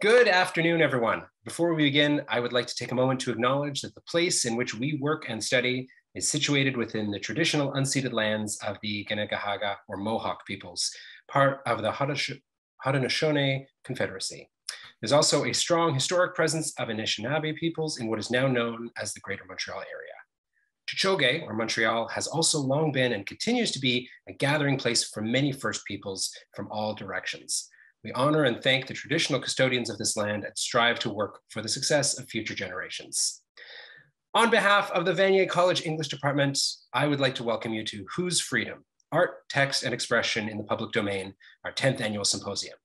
Good afternoon, everyone. Before we begin, I would like to take a moment to acknowledge that the place in which we work and study is situated within the traditional unceded lands of the Kanien'kehá:ka or Mohawk peoples, part of the Haudenosaunee Confederacy. There's also a strong historic presence of Anishinaabe peoples in what is now known as the Greater Montreal area. Tiohtià:ke, or Montreal, has also long been and continues to be a gathering place for many First Peoples from all directions. We honor and thank the traditional custodians of this land and strive to work for the success of future generations. On behalf of the Vanier College English Department, I would like to welcome you to Whose Freedom? Art, Text, and Expression in the Public Domain, our 10th annual symposium.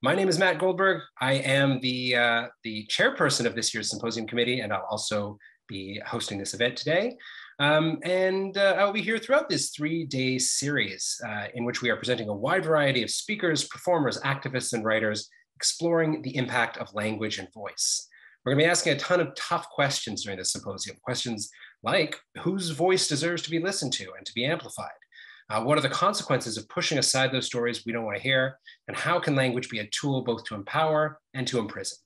My name is Matt Goldberg. I am the, uh, the chairperson of this year's symposium committee, and I'll also be hosting this event today. Um, and uh, I will be here throughout this three day series uh, in which we are presenting a wide variety of speakers, performers, activists, and writers exploring the impact of language and voice. We're going to be asking a ton of tough questions during this symposium. Questions like whose voice deserves to be listened to and to be amplified? Uh, what are the consequences of pushing aside those stories we don't want to hear? And how can language be a tool both to empower and to imprison?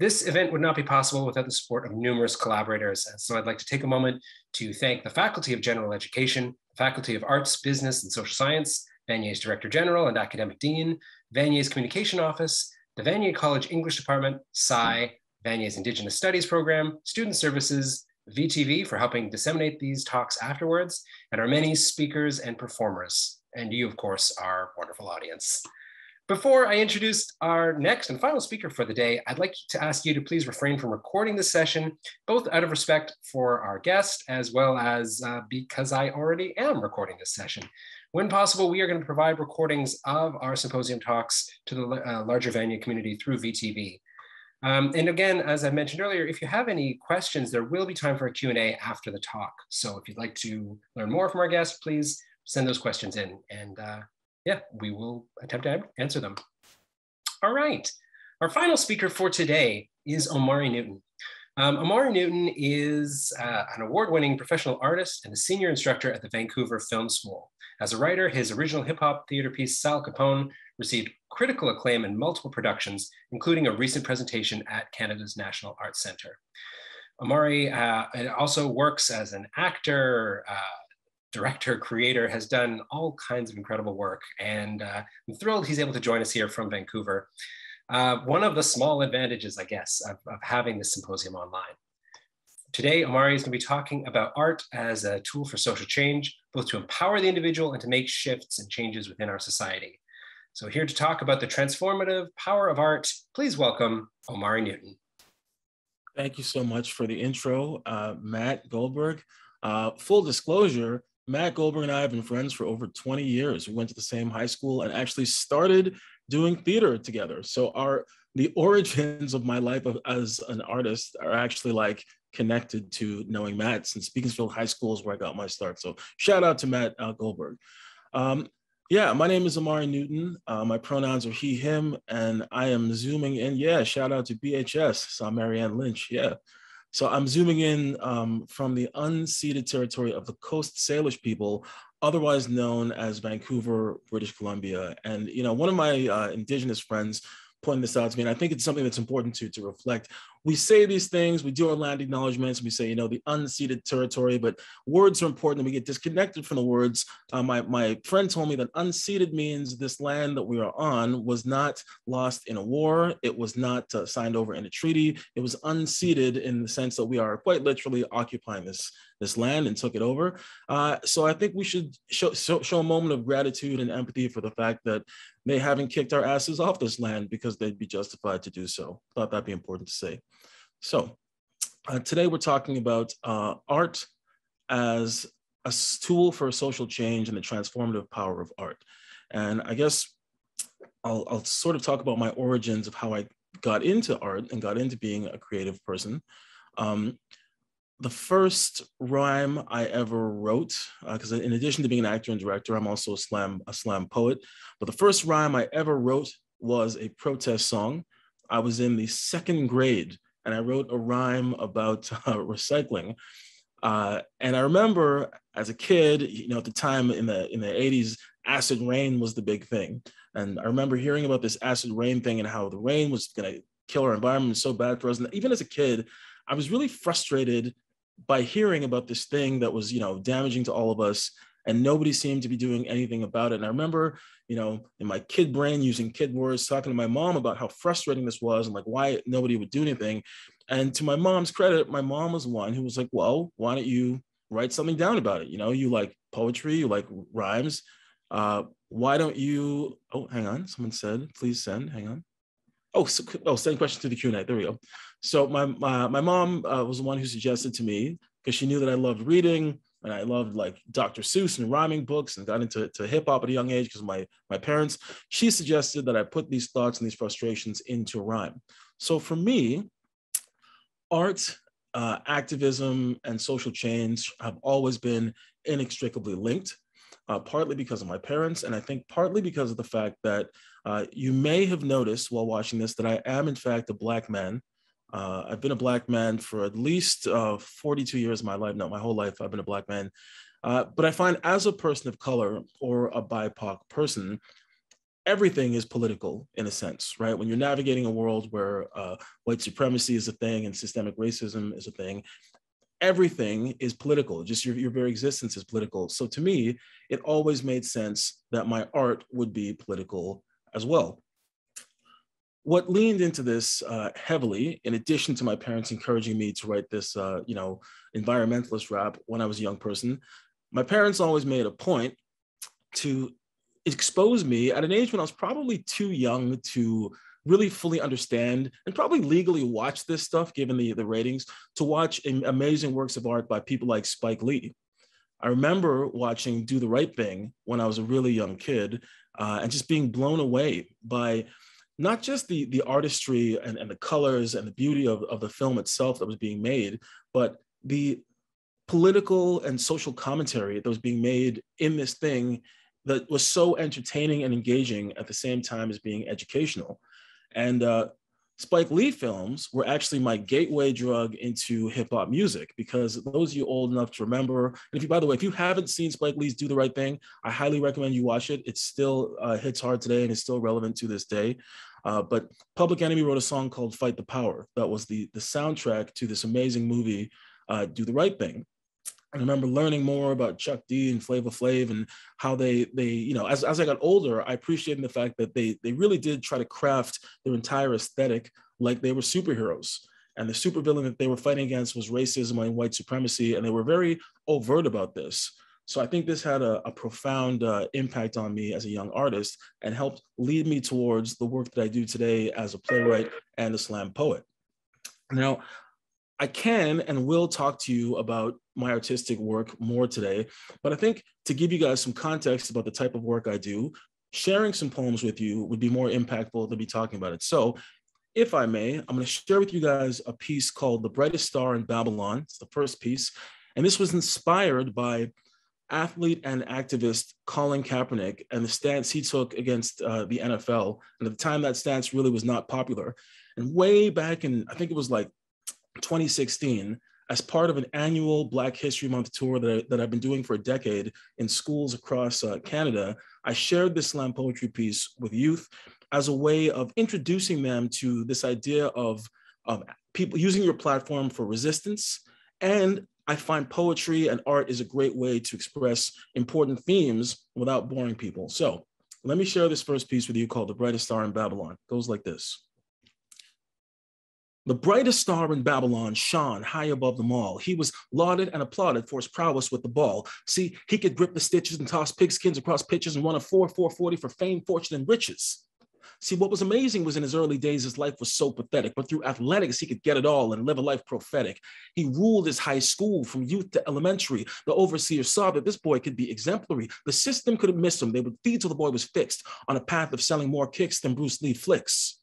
This event would not be possible without the support of numerous collaborators. And So I'd like to take a moment to thank the Faculty of General Education, the Faculty of Arts, Business, and Social Science, Vanier's Director General and Academic Dean, Vanier's Communication Office, the Vanier College English Department, SCI, Vanier's Indigenous Studies Program, Student Services, VTV for helping disseminate these talks afterwards, and our many speakers and performers. And you, of course, our wonderful audience. Before I introduce our next and final speaker for the day, I'd like to ask you to please refrain from recording this session, both out of respect for our guest, as well as uh, because I already am recording this session. When possible, we are going to provide recordings of our symposium talks to the uh, larger Vanier community through VTV. Um, and again, as I mentioned earlier, if you have any questions, there will be time for a Q&A after the talk. So if you'd like to learn more from our guest, please send those questions in. And uh, yeah, we will attempt to answer them. All right, our final speaker for today is Omari Newton. Um, Omari Newton is uh, an award-winning professional artist and a senior instructor at the Vancouver Film School. As a writer, his original hip-hop theater piece, Sal Capone, received critical acclaim in multiple productions, including a recent presentation at Canada's National Arts Centre. Omari uh, also works as an actor, uh, director, creator, has done all kinds of incredible work. And uh, I'm thrilled he's able to join us here from Vancouver. Uh, one of the small advantages, I guess, of, of having this symposium online. Today, Omari is going to be talking about art as a tool for social change, both to empower the individual and to make shifts and changes within our society. So here to talk about the transformative power of art, please welcome Omari Newton. Thank you so much for the intro, uh, Matt Goldberg. Uh, full disclosure, Matt Goldberg and I have been friends for over 20 years. We went to the same high school and actually started doing theater together. So our the origins of my life as an artist are actually like connected to knowing Matt since Beaconsfield High School is where I got my start. So shout out to Matt uh, Goldberg. Um, yeah, my name is Omari Newton. Uh, my pronouns are he, him, and I am zooming in. Yeah, shout out to BHS, saw Marianne Lynch. Yeah. So I'm zooming in um, from the unceded territory of the Coast Salish people, otherwise known as Vancouver, British Columbia. And, you know, one of my uh, Indigenous friends pointed this out to me, and I think it's something that's important to, to reflect we say these things, we do our land acknowledgments, we say, you know, the unceded territory, but words are important and we get disconnected from the words. Uh, my, my friend told me that unceded means this land that we are on was not lost in a war, it was not uh, signed over in a treaty, it was unceded in the sense that we are quite literally occupying this, this land and took it over. Uh, so I think we should show, show, show a moment of gratitude and empathy for the fact that they haven't kicked our asses off this land because they'd be justified to do so. Thought that'd be important to say. So uh, today we're talking about uh, art as a tool for social change and the transformative power of art. And I guess I'll, I'll sort of talk about my origins of how I got into art and got into being a creative person. Um, the first rhyme I ever wrote, because uh, in addition to being an actor and director, I'm also a slam a slam poet. But the first rhyme I ever wrote was a protest song. I was in the second grade and I wrote a rhyme about uh, recycling. Uh, and I remember as a kid, you know, at the time in the in the 80s, acid rain was the big thing. And I remember hearing about this acid rain thing and how the rain was going to kill our environment so bad for us. And even as a kid, I was really frustrated by hearing about this thing that was, you know, damaging to all of us and nobody seemed to be doing anything about it. And I remember, you know, in my kid brain using kid words, talking to my mom about how frustrating this was and like why nobody would do anything. And to my mom's credit, my mom was one who was like, well, why don't you write something down about it? You know, you like poetry, you like rhymes. Uh, why don't you? Oh, hang on. Someone said, please send. Hang on. Oh, so, oh, send question to the Q&A. There we go. So my my, my mom uh, was the one who suggested to me because she knew that I loved reading and I loved like Dr. Seuss and rhyming books and got into to hip hop at a young age because my my parents. She suggested that I put these thoughts and these frustrations into rhyme. So for me, art, uh, activism, and social change have always been inextricably linked. Uh, partly because of my parents, and I think partly because of the fact that uh, you may have noticed while watching this that I am, in fact, a Black man. Uh, I've been a black man for at least uh, 42 years of my life. Not my whole life, I've been a black man. Uh, but I find as a person of color or a BIPOC person, everything is political in a sense, right? When you're navigating a world where uh, white supremacy is a thing and systemic racism is a thing, everything is political. Just your, your very existence is political. So to me, it always made sense that my art would be political as well what leaned into this uh, heavily, in addition to my parents encouraging me to write this, uh, you know, environmentalist rap when I was a young person, my parents always made a point to expose me at an age when I was probably too young to really fully understand and probably legally watch this stuff, given the, the ratings, to watch amazing works of art by people like Spike Lee. I remember watching Do the Right Thing when I was a really young kid uh, and just being blown away by not just the the artistry and, and the colors and the beauty of, of the film itself that was being made, but the political and social commentary that was being made in this thing that was so entertaining and engaging at the same time as being educational. And uh, Spike Lee films were actually my gateway drug into hip hop music because those of you old enough to remember, and if you, by the way, if you haven't seen Spike Lee's Do the Right Thing, I highly recommend you watch it. It still uh, hits hard today and is still relevant to this day. Uh, but Public Enemy wrote a song called Fight the Power. That was the, the soundtrack to this amazing movie, uh, Do the Right Thing. I remember learning more about Chuck D and Flavor Flav and how they they you know as, as I got older, I appreciated the fact that they they really did try to craft their entire aesthetic like they were superheroes. And the supervillain that they were fighting against was racism and white supremacy, and they were very overt about this. So I think this had a, a profound uh, impact on me as a young artist and helped lead me towards the work that I do today as a playwright and a slam poet. Now, I can and will talk to you about my artistic work more today, but I think to give you guys some context about the type of work I do, sharing some poems with you would be more impactful than be talking about it. So if I may, I'm going to share with you guys a piece called The Brightest Star in Babylon. It's the first piece. And this was inspired by athlete and activist Colin Kaepernick and the stance he took against uh, the NFL. And at the time, that stance really was not popular. And way back in, I think it was like 2016, as part of an annual Black History Month tour that, I, that I've been doing for a decade in schools across uh, Canada, I shared this slam poetry piece with youth as a way of introducing them to this idea of, of people using your platform for resistance and I find poetry and art is a great way to express important themes without boring people. So let me share this first piece with you called The Brightest Star in Babylon. It goes like this. The brightest star in Babylon shone high above them all. He was lauded and applauded for his prowess with the ball. See, he could grip the stitches and toss pigskins across pitches and run a 4 440 for fame, fortune, and riches. See, what was amazing was in his early days, his life was so pathetic, but through athletics, he could get it all and live a life prophetic. He ruled his high school from youth to elementary. The overseer saw that this boy could be exemplary. The system could have missed him. They would feed till the boy was fixed on a path of selling more kicks than Bruce Lee flicks.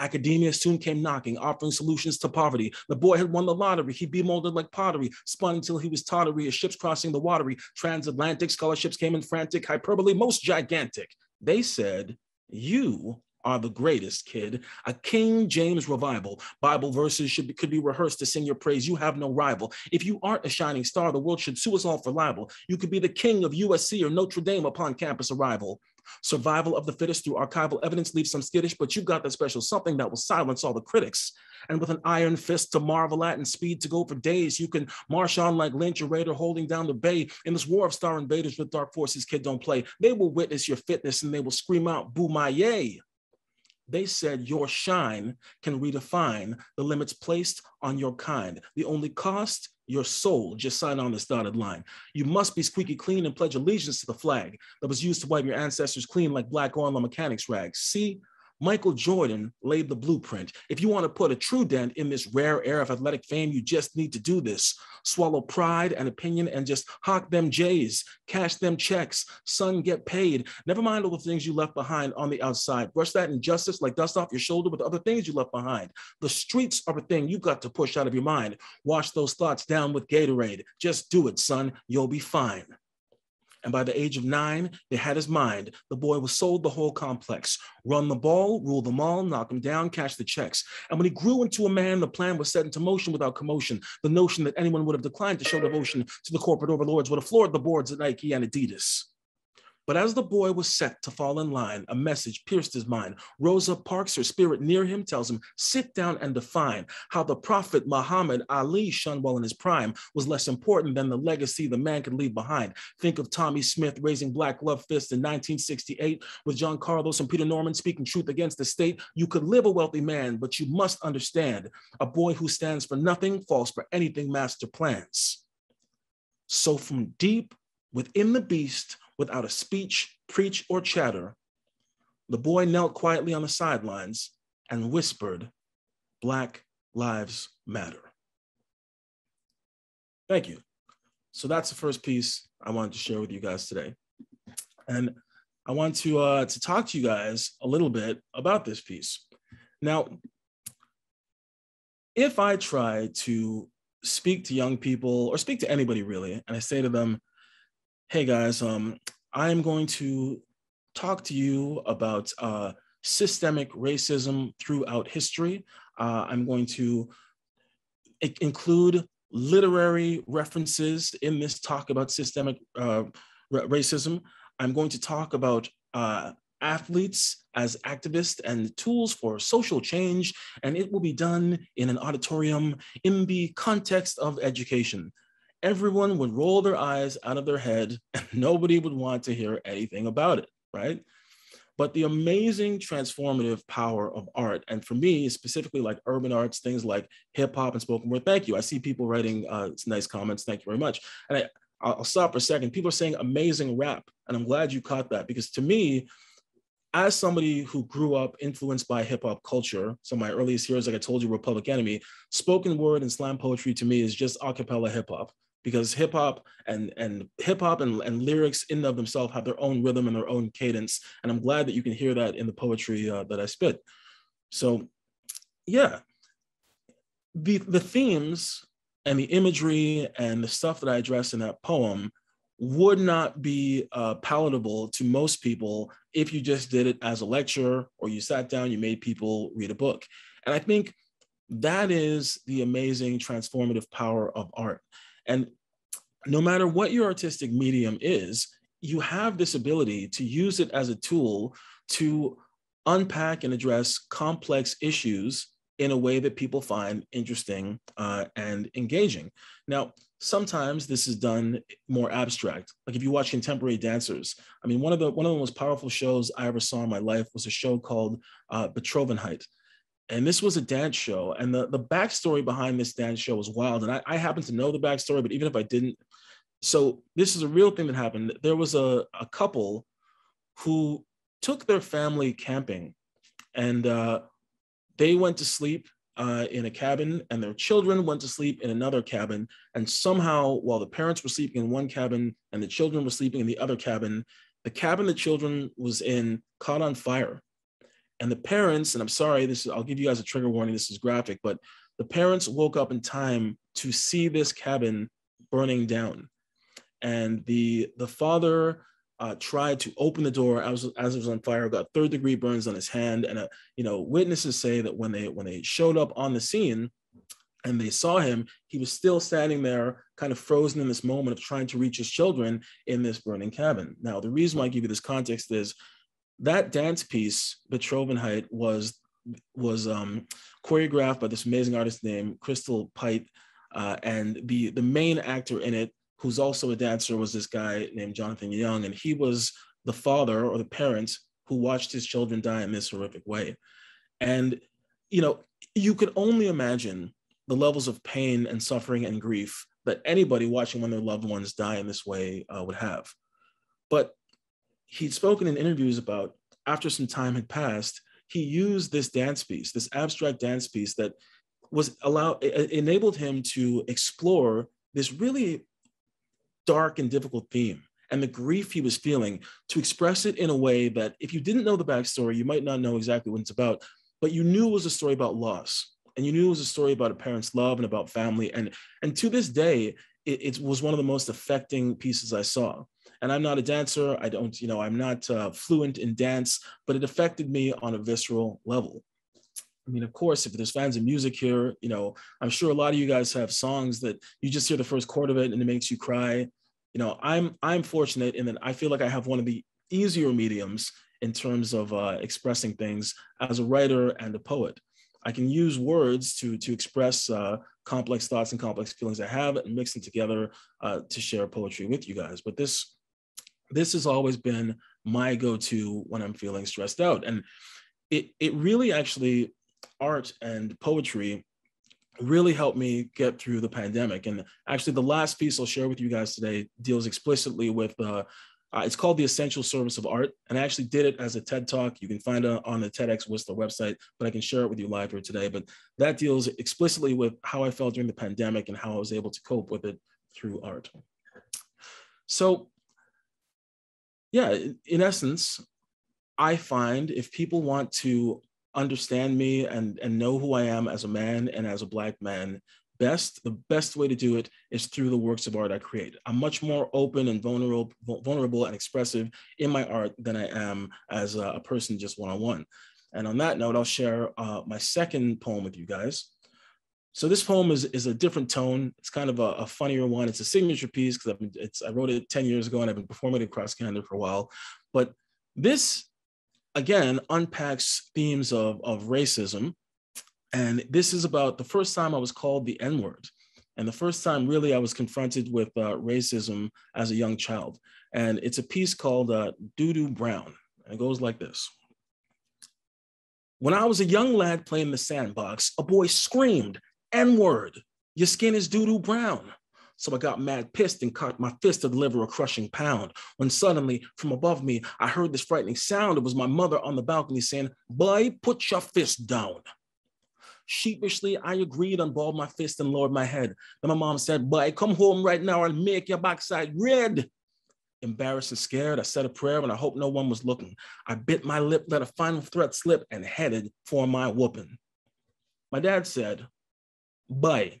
Academia soon came knocking, offering solutions to poverty. The boy had won the lottery. He'd be molded like pottery, spun until he was tottery as ships crossing the watery. Transatlantic scholarships came in frantic hyperbole, most gigantic. They said, you are the greatest, kid. A King James revival. Bible verses should be, could be rehearsed to sing your praise. You have no rival. If you aren't a shining star, the world should sue us all for libel. You could be the king of USC or Notre Dame upon campus arrival. Survival of the fittest through archival evidence leaves some skittish, but you've got that special something that will silence all the critics. And with an iron fist to marvel at and speed to go for days, you can march on like Lynch or Raider holding down the bay. In this war of star invaders with dark forces, kid don't play. They will witness your fitness and they will scream out, boo my yay they said your shine can redefine the limits placed on your kind. The only cost your soul. Just sign on this dotted line. You must be squeaky clean and pledge allegiance to the flag that was used to wipe your ancestors clean like black oil on mechanics rags. See, Michael Jordan laid the blueprint. If you want to put a true dent in this rare era of athletic fame, you just need to do this. Swallow pride and opinion and just hawk them J's, cash them checks, son, get paid. Never mind all the things you left behind on the outside. Brush that injustice like dust off your shoulder with the other things you left behind. The streets are a thing you've got to push out of your mind. Wash those thoughts down with Gatorade. Just do it, son. You'll be fine. And by the age of nine, they had his mind. The boy was sold the whole complex. Run the ball, rule them all, knock them down, cash the checks. And when he grew into a man, the plan was set into motion without commotion. The notion that anyone would have declined to show devotion to the corporate overlords would have floored the boards at Nike and Adidas. But as the boy was set to fall in line, a message pierced his mind. Rosa parks her spirit near him, tells him, sit down and define how the prophet Muhammad Ali, shunned while in his prime, was less important than the legacy the man could leave behind. Think of Tommie Smith raising black love fists in 1968 with John Carlos and Peter Norman speaking truth against the state. You could live a wealthy man, but you must understand a boy who stands for nothing falls for anything master plans. So from deep within the beast, without a speech, preach, or chatter, the boy knelt quietly on the sidelines and whispered, Black Lives Matter. Thank you. So that's the first piece I wanted to share with you guys today. And I want to, uh, to talk to you guys a little bit about this piece. Now, if I try to speak to young people or speak to anybody really, and I say to them, hey guys, um, I'm going to talk to you about uh, systemic racism throughout history. Uh, I'm going to include literary references in this talk about systemic uh, racism. I'm going to talk about uh, athletes as activists and tools for social change, and it will be done in an auditorium in the context of education everyone would roll their eyes out of their head and nobody would want to hear anything about it, right? But the amazing transformative power of art, and for me, specifically like urban arts, things like hip hop and spoken word. Thank you. I see people writing uh, nice comments. Thank you very much. And I, I'll stop for a second. People are saying amazing rap, and I'm glad you caught that because to me, as somebody who grew up influenced by hip hop culture, so my earliest heroes, like I told you, were Public Enemy, spoken word and slam poetry to me is just a cappella hip hop because hip hop and and hip hop and, and lyrics in and of themselves have their own rhythm and their own cadence. And I'm glad that you can hear that in the poetry uh, that I spit. So, yeah, the the themes and the imagery and the stuff that I address in that poem would not be uh, palatable to most people if you just did it as a lecture or you sat down, you made people read a book. And I think that is the amazing transformative power of art. And no matter what your artistic medium is, you have this ability to use it as a tool to unpack and address complex issues in a way that people find interesting uh, and engaging. Now, sometimes this is done more abstract. Like if you watch contemporary dancers, I mean, one of the one of the most powerful shows I ever saw in my life was a show called uh, Betroffenheit and this was a dance show and the, the backstory behind this dance show was wild and I, I happen to know the backstory but even if i didn't so this is a real thing that happened. There was a, a couple who took their family camping and uh, they went to sleep uh, in a cabin and their children went to sleep in another cabin and somehow while the parents were sleeping in one cabin and the children were sleeping in the other cabin the cabin the children was in caught on fire and the parents, and I'm sorry, this is, I'll give you guys a trigger warning, this is graphic, but the parents woke up in time to see this cabin burning down. And the, the father uh, tried to open the door as, as it was on fire, got third degree burns on his hand. And, uh, you know, witnesses say that when they, when they showed up on the scene and they saw him, he was still standing there kind of frozen in this moment of trying to reach his children in this burning cabin. Now, the reason why I give you this context is that dance piece, Betroffenheit, was was um, choreographed by this amazing artist named Crystal Pite, uh, and the the main actor in it who's also a dancer, was this guy named Jonathon Young, and he was the father or the parent who watched his children die in this horrific way. And, you know, you could only imagine the levels of pain and suffering and grief that anybody watching when their loved ones die in this way uh, would have. But he'd spoken in interviews about after some time had passed, he used this dance piece, this abstract dance piece that was allowed enabled him to explore this really dark and difficult theme and the grief he was feeling to express it in a way that if you didn't know the backstory, you might not know exactly what it's about, but you knew it was a story about loss and you knew it was a story about a parent's love and about family. And, and to this day, it, it was one of the most affecting pieces I saw. And I'm not a dancer. I don't, you know, I'm not uh, fluent in dance, but it affected me on a visceral level. I mean, of course, if there's fans of music here, you know, I'm sure a lot of you guys have songs that you just hear the first chord of it and it makes you cry. You know, I'm I'm fortunate in that I feel like I have one of the easier mediums in terms of uh, expressing things as a writer and a poet. I can use words to to express uh, complex thoughts and complex feelings I have and mix them together uh, to share poetry with you guys. But this this has always been my go-to when I'm feeling stressed out, and it it really actually art and poetry really helped me get through the pandemic. And actually, the last piece I'll share with you guys today deals explicitly with. Uh, uh, it's called the essential service of art, and I actually did it as a TED talk. You can find it on the TEDx Whistler website, but I can share it with you live here today. But that deals explicitly with how I felt during the pandemic and how I was able to cope with it through art. So, yeah, in essence, I find if people want to understand me and, and know who I am as a man and as a Black man best, the best way to do it is through the works of art I create. I'm much more open and vulnerable, vulnerable and expressive in my art than I am as a, person just one-on-one. And on that note, I'll share uh, my second poem with you guys. So this poem is, is a different tone. It's kind of a, a funnier one. It's a signature piece because I wrote it 10 years ago and I've been performing it across Canada for a while. But this again unpacks themes of, of racism. And this is about the first time I was called the N word. And the first time really I was confronted with uh, racism as a young child. And it's a piece called uh, Doo Doo Brown. And it goes like this. When I was a young lad playing the sandbox, a boy screamed, N word, your skin is doo doo brown. So I got mad pissed and cocked my fist to deliver a crushing pound. When suddenly, from above me, I heard this frightening sound. It was my mother on the balcony saying, Boy, put your fist down. Sheepishly, I agreed, and unballed my fist, and lowered my head. Then my mom said, Boy, come home right now and make your backside red. Embarrassed and scared, I said a prayer and I hoped no one was looking. I bit my lip, let a final threat slip, and headed for my whooping. My dad said, Boy,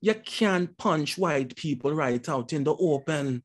you can't punch white people right out in the open.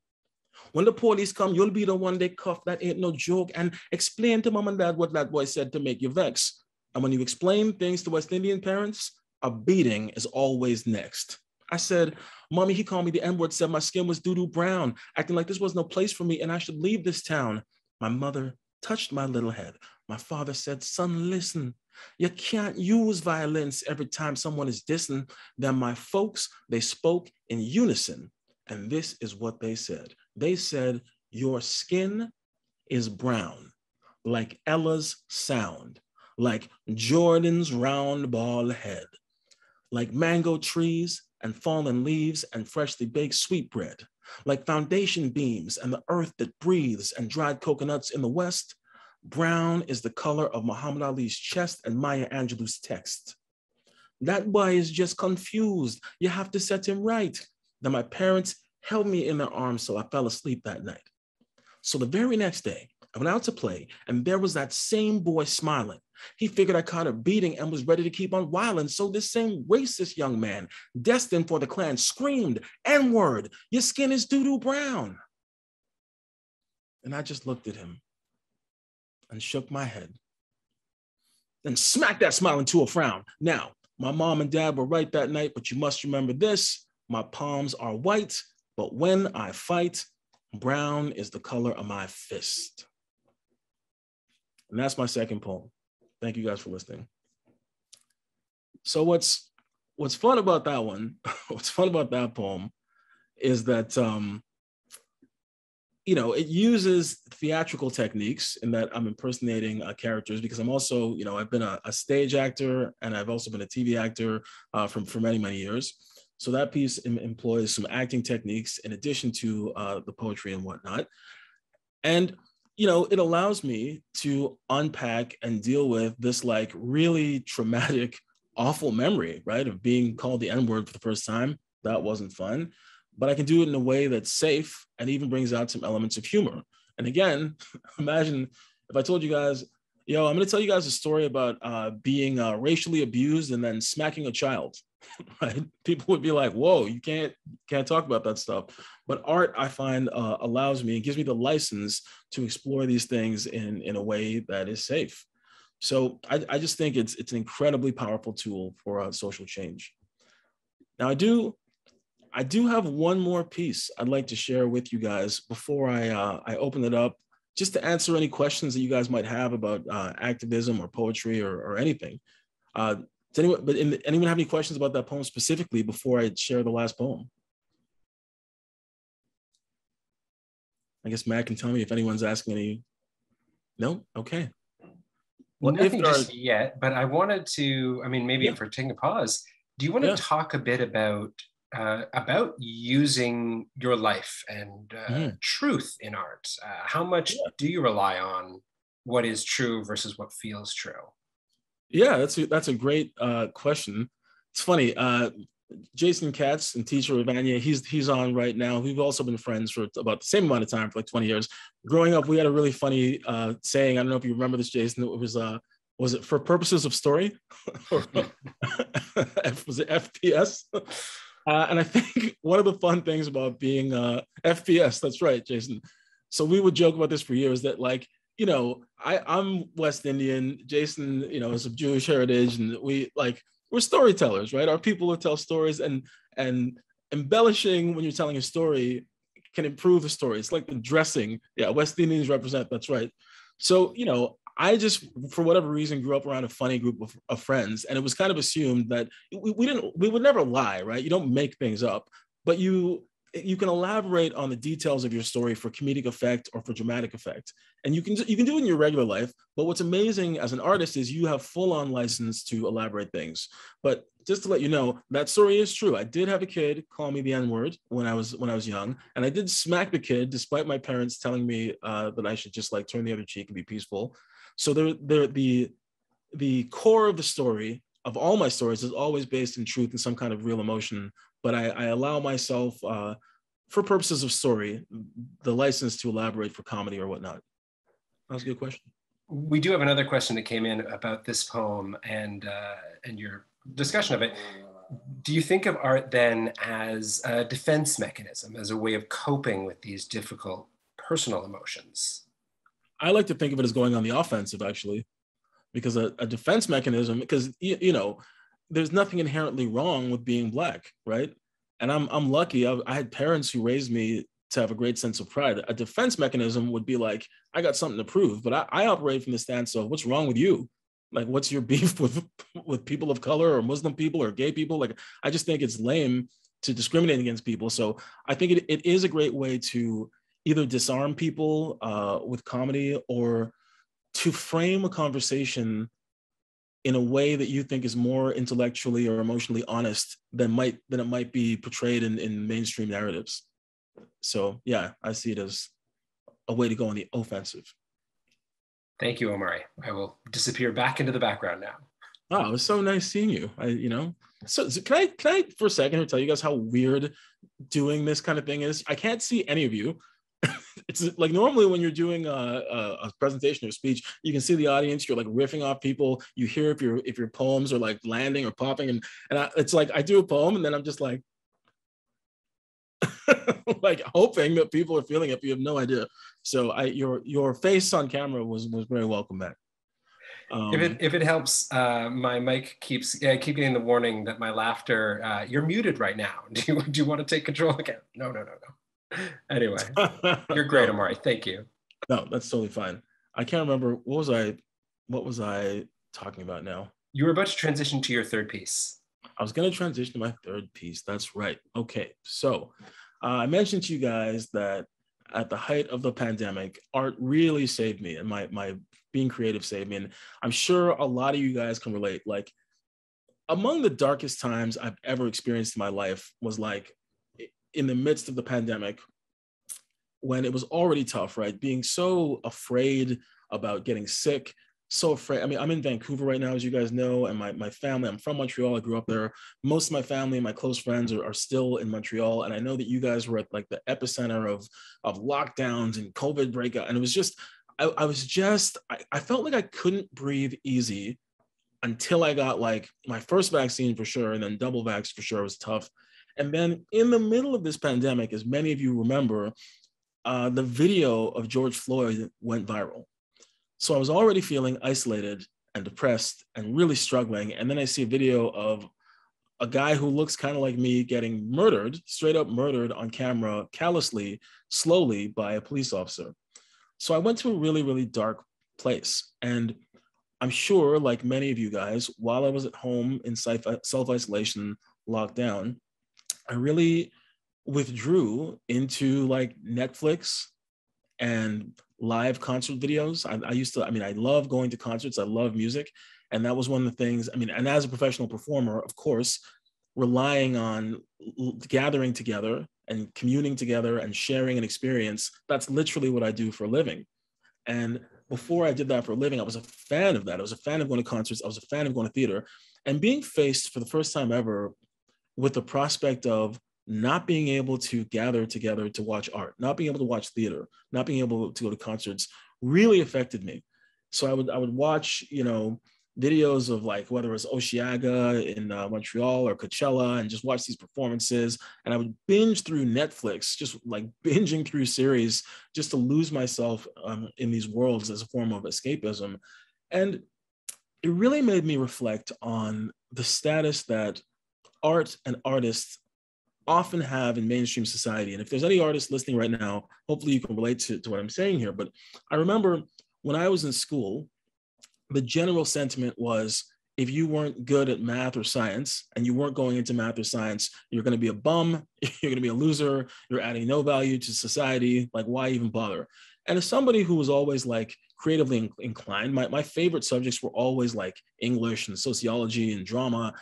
When the police come, you'll be the one they cuff. That ain't no joke. And explain to mom and dad what that boy said to make you vex. And when you explain things to West Indian parents, a beating is always next. I said, Mommy, he called me the N word, said my skin was doo doo brown, acting like this was no place for me and I should leave this town. My mother touched my little head. My father said, Son, listen, you can't use violence every time someone is dissing. Then my folks, they spoke in unison. And this is what they said. They said, Your skin is brown, like Ella's sound, like Jordan's round ball head, like mango trees and fallen leaves and freshly baked sweetbread, like foundation beams and the earth that breathes and dried coconuts in the west, Brown is the color of Muhammad Ali's chest and Maya Angelou's text. That boy is just confused. You have to set him right. Then my parents held me in their arms so I fell asleep that night. So the very next day, I went out to play, and there was that same boy smiling. He figured I caught a beating and was ready to keep on wilding. So this same racist young man, destined for the Klan, screamed, N-word, your skin is doo-doo brown. And I just looked at him and shook my head. Then smacked that smile into a frown. Now, my mom and dad were right that night, but you must remember this my palms are white, but when I fight, brown is the color of my fist. And that's my second poem. Thank you guys for listening. So what's what's fun about that one, what's fun about that poem is that um, you know, it uses theatrical techniques in that I'm impersonating uh, characters because I'm also, you know, I've been a, a stage actor and I've also been a TV actor uh, from for many many years. So that piece em- employs some acting techniques in addition to uh, the poetry and whatnot. And you know, it allows me to unpack and deal with this like really traumatic, awful memory, right? Of being called the N word for the first time. That wasn't fun, but I can do it in a way that's safe and even brings out some elements of humor. And again, imagine if I told you guys, yo, I'm going to tell you guys a story about uh, being uh, racially abused and then smacking a child. right? People would be like, "Whoa, you can't can't talk about that stuff." But art, I find, uh, allows me, and gives me the license to explore these things in in a way that is safe. So I, I just think it's it's an incredibly powerful tool for uh, social change. Now I do I do have one more piece I'd like to share with you guys before I uh, I open it up, just to answer any questions that you guys might have about uh, activism or poetry or, or anything. Uh, does anyone, but in, anyone have any questions about that poem specifically before I share the last poem? I guess Matt can tell me if anyone's asking any. No? Okay. Well, Nothing just are... yet, but I wanted to, I mean, maybe yeah. if we're taking a pause, do you want to yeah. talk a bit about uh, about using your life and uh, mm. truth in art? Uh, how much yeah. do you rely on what is true versus what feels true? Yeah, that's a, that's a great uh, question. It's funny. Uh, Jason Katz and teacher Ivania, he's he's on right now. We've also been friends for about the same amount of time for like 20 years. Growing up, we had a really funny uh, saying. I don't know if you remember this, Jason. It was uh, was it for purposes of story? was it FPS? Uh, and I think one of the fun things about being uh, FPS, that's right, Jason. So we would joke about this for years that like you know, I, I'm West Indian. Jason, you know, is of Jewish heritage, and we like we're storytellers, right? Our people will tell stories, and and embellishing when you're telling a story can improve the story. It's like the dressing. Yeah, West Indians represent. That's right. So you know, I just, for whatever reason, grew up around a funny group of, of friends, and it was kind of assumed that we, we didn't, we would never lie, right? You don't make things up, but you you can elaborate on the details of your story for comedic effect or for dramatic effect. And you can you can do it in your regular life but what's amazing as an artist is you have full on license to elaborate things. But just to let you know that story is true. I did have a kid call me the n word when i was when i was young and i did smack the kid despite my parents telling me uh, that i should just like turn the other cheek and be peaceful so there the the core of the story of all my stories is always based in truth and some kind of real emotion but I, I allow myself, uh, for purposes of story, the license to elaborate for comedy or whatnot. That was a good question. We do have another question that came in about this poem and uh, and your discussion of it. Do you think of art then as a defense mechanism, as a way of coping with these difficult personal emotions? I like to think of it as going on the offensive, actually, because a, a defense mechanism, because you, you know, there's nothing inherently wrong with being black, right? And I'm I'm lucky. I, I, had parents who raised me to have a great sense of pride. A defense mechanism would be like, I got something to prove, but I, I operate from the stance of what's wrong with you? Like, what's your beef with with people of color or Muslim people or gay people? Like, I just think it's lame to discriminate against people. So I think it, it is a great way to either disarm people uh, with comedy or to frame a conversation in a way that you think is more intellectually or emotionally honest than might than it might be portrayed in, in mainstream narratives. So yeah, I see it as a way to go on the offensive. Thank you, Omari. I will disappear back into the background now. Oh, it was so nice seeing you. I, you know, so, so, can I can I for a second tell you guys how weird doing this kind of thing is? I can't see any of you, it's like normally when you're doing a, a, a, presentation or speech, you can see the audience. You're like riffing off people. You hear if your if your poems are like landing or popping, and and I, it's like I do a poem, and then I'm just like, like hoping that people are feeling it, but you have no idea. So I your your face on camera was was very welcome, back. Um, if it if it helps, uh, my mic keeps I keep getting the warning that my laughter. Uh, you're muted right now. Do you do you want to take control again? No, no, no, no. Anyway, you're great, Omari. Thank you. No, that's totally fine. I can't remember what was I what was I talking about now. You were about to transition to your third piece. I was going to transition to my third piece. That's right. Okay, so uh, I mentioned to you guys that at the height of the pandemic, art really saved me, and my my being creative saved me. And I'm sure a lot of you guys can relate. Like among the darkest times I've ever experienced in my life was like in the midst of the pandemic when it was already tough, right? Being so afraid about getting sick, so afraid. I mean, I'm in Vancouver right now, as you guys know, and my, my family, I'm from Montreal. I grew up there. Most of my family and my close friends are, are still in Montreal. And I know that you guys were at like the epicenter of, of lockdowns and COVID breakout. And it was just, I, I was just, I, I felt like I couldn't breathe easy until I got like my first vaccine for sure, and then double vax for sure was tough. And then in the middle of this pandemic, as many of you remember, uh, the video of George Floyd went viral. So I was already feeling isolated and depressed and really struggling. And then I see a video of a guy who looks kind of like me getting murdered, straight up murdered on camera, callously, slowly by a police officer. So I went to a really, really dark place. And I'm sure, like many of you guys, while I was at home in self isolation, locked down, I really withdrew into like Netflix and live concert videos. I, I, used to, I mean, I love going to concerts, I love music. And that was one of the things, I mean, and as a professional performer, of course, relying on gathering together and communing together and sharing an experience, that's literally what I do for a living. And before I did that for a living, I was a fan of that. I was a fan of going to concerts. I was a fan of going to theater. And being faced for the first time ever with the prospect of not being able to gather together to watch art, not being able to watch theater, not being able to go to concerts really affected me. So I would I would watch, you know, videos of like whether it's Osheaga in uh, Montreal or Coachella and just watch these performances. And I would binge through Netflix, just like binging through series just to lose myself um, in these worlds as a form of escapism. And it really made me reflect on the status that art and artists often have in mainstream society. And if there's any artists listening right now, hopefully you can relate to, to what I'm saying here. But I remember when I was in school, the general sentiment was if you weren't good at math or science and you weren't going into math or science, you're going to be a bum, you're going to be a loser, you're adding no value to society. Like, why even bother? And as somebody who was always like creatively inclined, my, my favorite subjects were always like English and sociology and drama.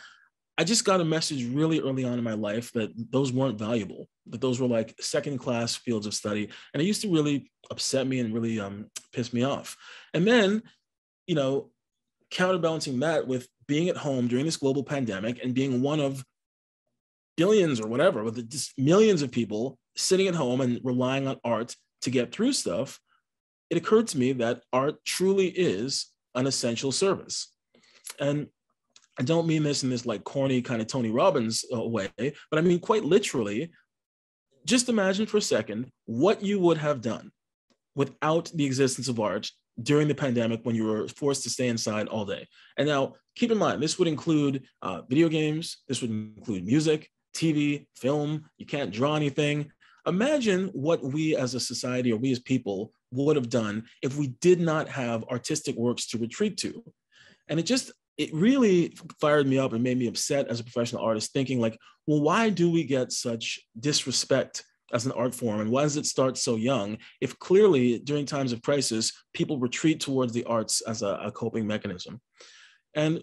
I just got a message really early on in my life that those weren't valuable, that those were like second class fields of study. And it used to really upset me and really um, piss me off. And then, you know, counterbalancing that with being at home during this global pandemic and being one of billions or whatever, with just millions of people sitting at home and relying on art to get through stuff, it occurred to me that art truly is an essential service. And I don't mean this in this like corny kind of Tony Robbins uh, way, but I mean quite literally. Just imagine for a second what you would have done without the existence of art during the pandemic when you were forced to stay inside all day. And now keep in mind, this would include uh, video games, this would include music, TV, film. You can't draw anything. Imagine what we as a society or we as people would have done if we did not have artistic works to retreat to. And it just it really fired me up and made me upset as a professional artist, thinking like, well, why do we get such disrespect as an art form? And why does it start so young if clearly during times of crisis people retreat towards the arts as a, a coping mechanism? And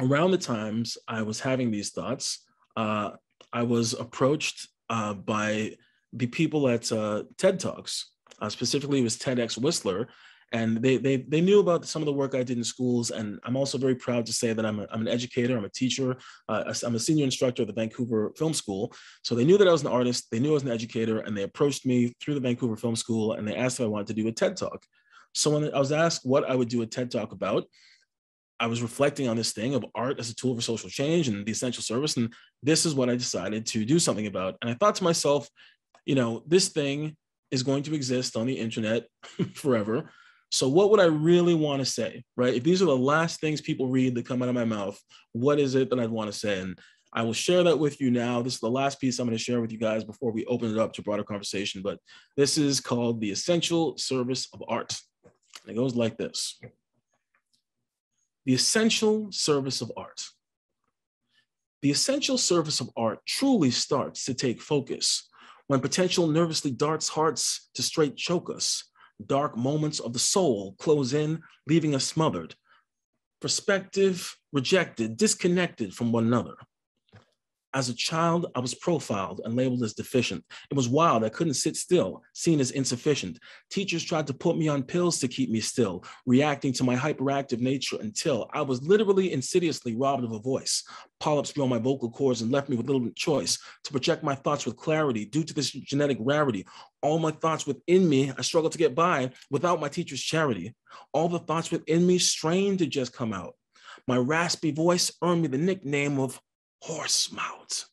around the times i was having these thoughts uh, i was approached uh, by the people at uh, ted talks uh, specifically it was tedx whistler and they, they, they knew about some of the work I did in schools. And I'm also very proud to say that I'm, a, I'm an educator, I'm a teacher, uh, I'm a senior instructor at the Vancouver Film School. So they knew that I was an artist, they knew I was an educator, and they approached me through the Vancouver Film School and they asked if I wanted to do a TED Talk. So when I was asked what I would do a TED Talk about, I was reflecting on this thing of art as a tool for social change and the essential service. And this is what I decided to do something about. And I thought to myself, you know, this thing is going to exist on the internet forever. So, what would I really want to say, right? If these are the last things people read that come out of my mouth, what is it that I'd want to say? And I will share that with you now. This is the last piece I'm going to share with you guys before we open it up to broader conversation. But this is called The Essential Service of Art. And it goes like this The essential service of art. The essential service of art truly starts to take focus when potential nervously darts hearts to straight choke us. Dark moments of the soul close in, leaving us smothered. Perspective rejected, disconnected from one another. As a child, I was profiled and labeled as deficient. It was wild. I couldn't sit still, seen as insufficient. Teachers tried to put me on pills to keep me still, reacting to my hyperactive nature until I was literally insidiously robbed of a voice. Polyps grew on my vocal cords and left me with little choice to project my thoughts with clarity due to this genetic rarity. All my thoughts within me, I struggled to get by without my teacher's charity. All the thoughts within me strained to just come out. My raspy voice earned me the nickname of horse mouth.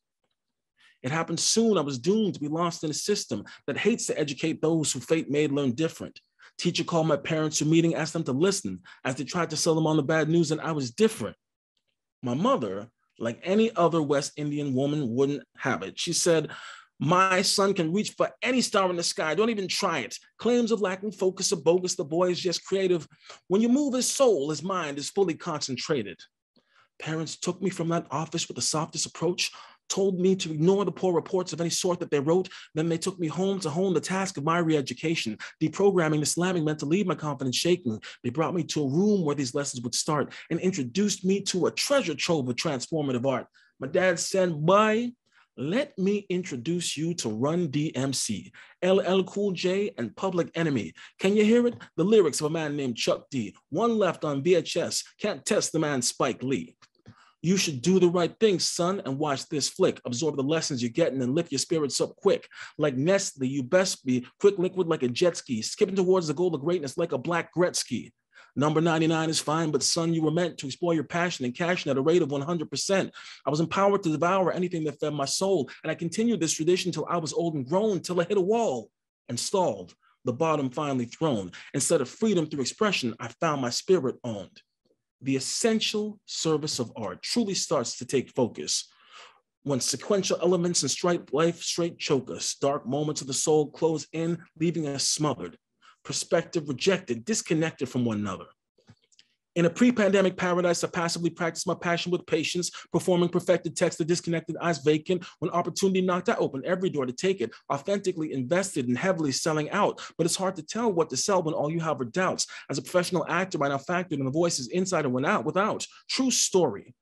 It happened soon. I was doomed to be lost in a system that hates to educate those who fate made learn different. Teacher called my parents to a meeting, asked them to listen as they tried to sell them on the bad news, and I was different. My mother, like any other West Indian woman, wouldn't have it. She said, my son can reach for any star in the sky. Don't even try it. Claims of lacking focus are bogus. The boy is just creative. When you move his soul, his mind is fully concentrated. Parents took me from that office with the softest approach, told me to ignore the poor reports of any sort that they wrote. Then they took me home to hone the task of my re-education. Deprogramming the slamming meant to leave my confidence shaking. They brought me to a room where these lessons would start and introduced me to a treasure trove of transformative art. My dad said, bye. Let me introduce you to Run DMC, LL Cool J, and Public Enemy. Can you hear it? The lyrics of a man named Chuck D. One left on VHS. Can't test the man Spike Lee. You should do the right thing, son, and watch this flick. Absorb the lessons you're getting and lift your spirits up quick. Like Nestle, you best be quick liquid like a jet ski, skipping towards the goal of greatness like a black Gretzky. Number 99 is fine, but son, you were meant to explore your passion and cashing at a rate of 100%. I was empowered to devour anything that fed my soul, and I continued this tradition until I was old and grown, till I hit a wall and stalled, the bottom finally thrown. Instead of freedom through expression, I found my spirit owned the essential service of art truly starts to take focus when sequential elements and stripe life straight choke us, dark moments of the soul close in, leaving us smothered, perspective rejected, disconnected from one another. In a pre-pandemic paradise, I passively practiced my passion with patience, performing perfected text the disconnected eyes vacant. When opportunity knocked, I opened every door to take it, authentically invested and heavily selling out. But it's hard to tell what to sell when all you have are doubts. As a professional actor, I now factored in the voices inside and went out without. True story.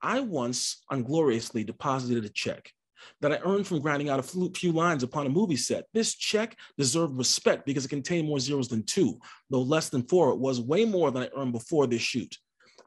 I once ungloriously deposited a check that I earned from grinding out a few lines upon a movie set. This check deserved respect because it contained more zeros than two, though less than four. It was way more than I earned before this shoot.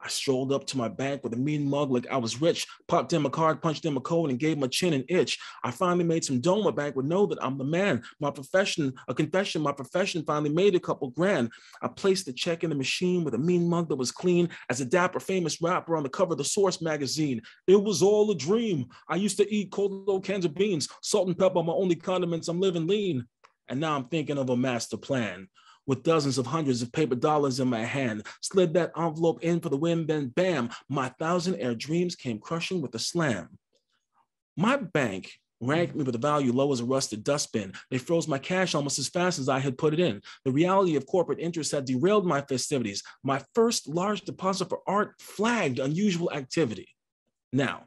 I strolled up to my bank with a mean mug like I was rich, popped in my card, punched in my code, and gave my chin an itch. I finally made some dough. My bank would know that I'm the man. My profession, a confession, my profession finally made a couple grand. I placed the check in the machine with a mean mug that was clean as a dapper famous rapper on the cover of the Source magazine. It was all a dream. I used to eat cold little cans of beans, salt and pepper, my only condiments. I'm living lean. And now I'm thinking of a master plan with dozens of hundreds of paper dollars in my hand, slid that envelope in for the win, then bam, my thousand air dreams came crushing with a slam. My bank ranked me with a value low as a rusted dustbin. They froze my cash almost as fast as I had put it in. The reality of corporate interest had derailed my festivities. My first large deposit for art flagged unusual activity. Now,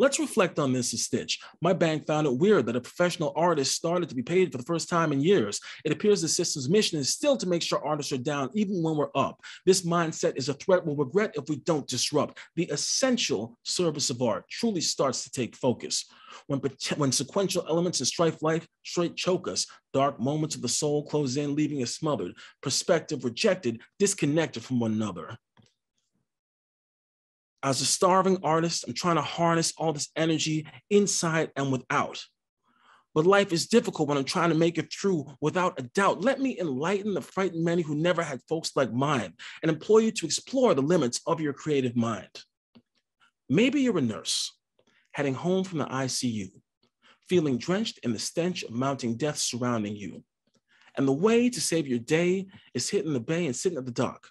Let's reflect on this stitch. My bank found it weird that a professional artist started to be paid for the first time in years. It appears the system's mission is still to make sure artists are down even when we're up. This mindset is a threat we'll regret if we don't disrupt. The essential service of art truly starts to take focus. When, when sequential elements in strife life straight choke us, dark moments of the soul close in, leaving us smothered, perspective rejected, disconnected from one another as a starving artist, I'm trying to harness all this energy inside and without. but life is difficult when I'm trying to make it through without a doubt. Let me enlighten the frightened many who never had folks like mine and implore you to explore the limits of your creative mind. Maybe you're a nurse heading home from the ICU, feeling drenched in the stench of mounting death surrounding you. And the way to save your day is hitting the bay and sitting at the dock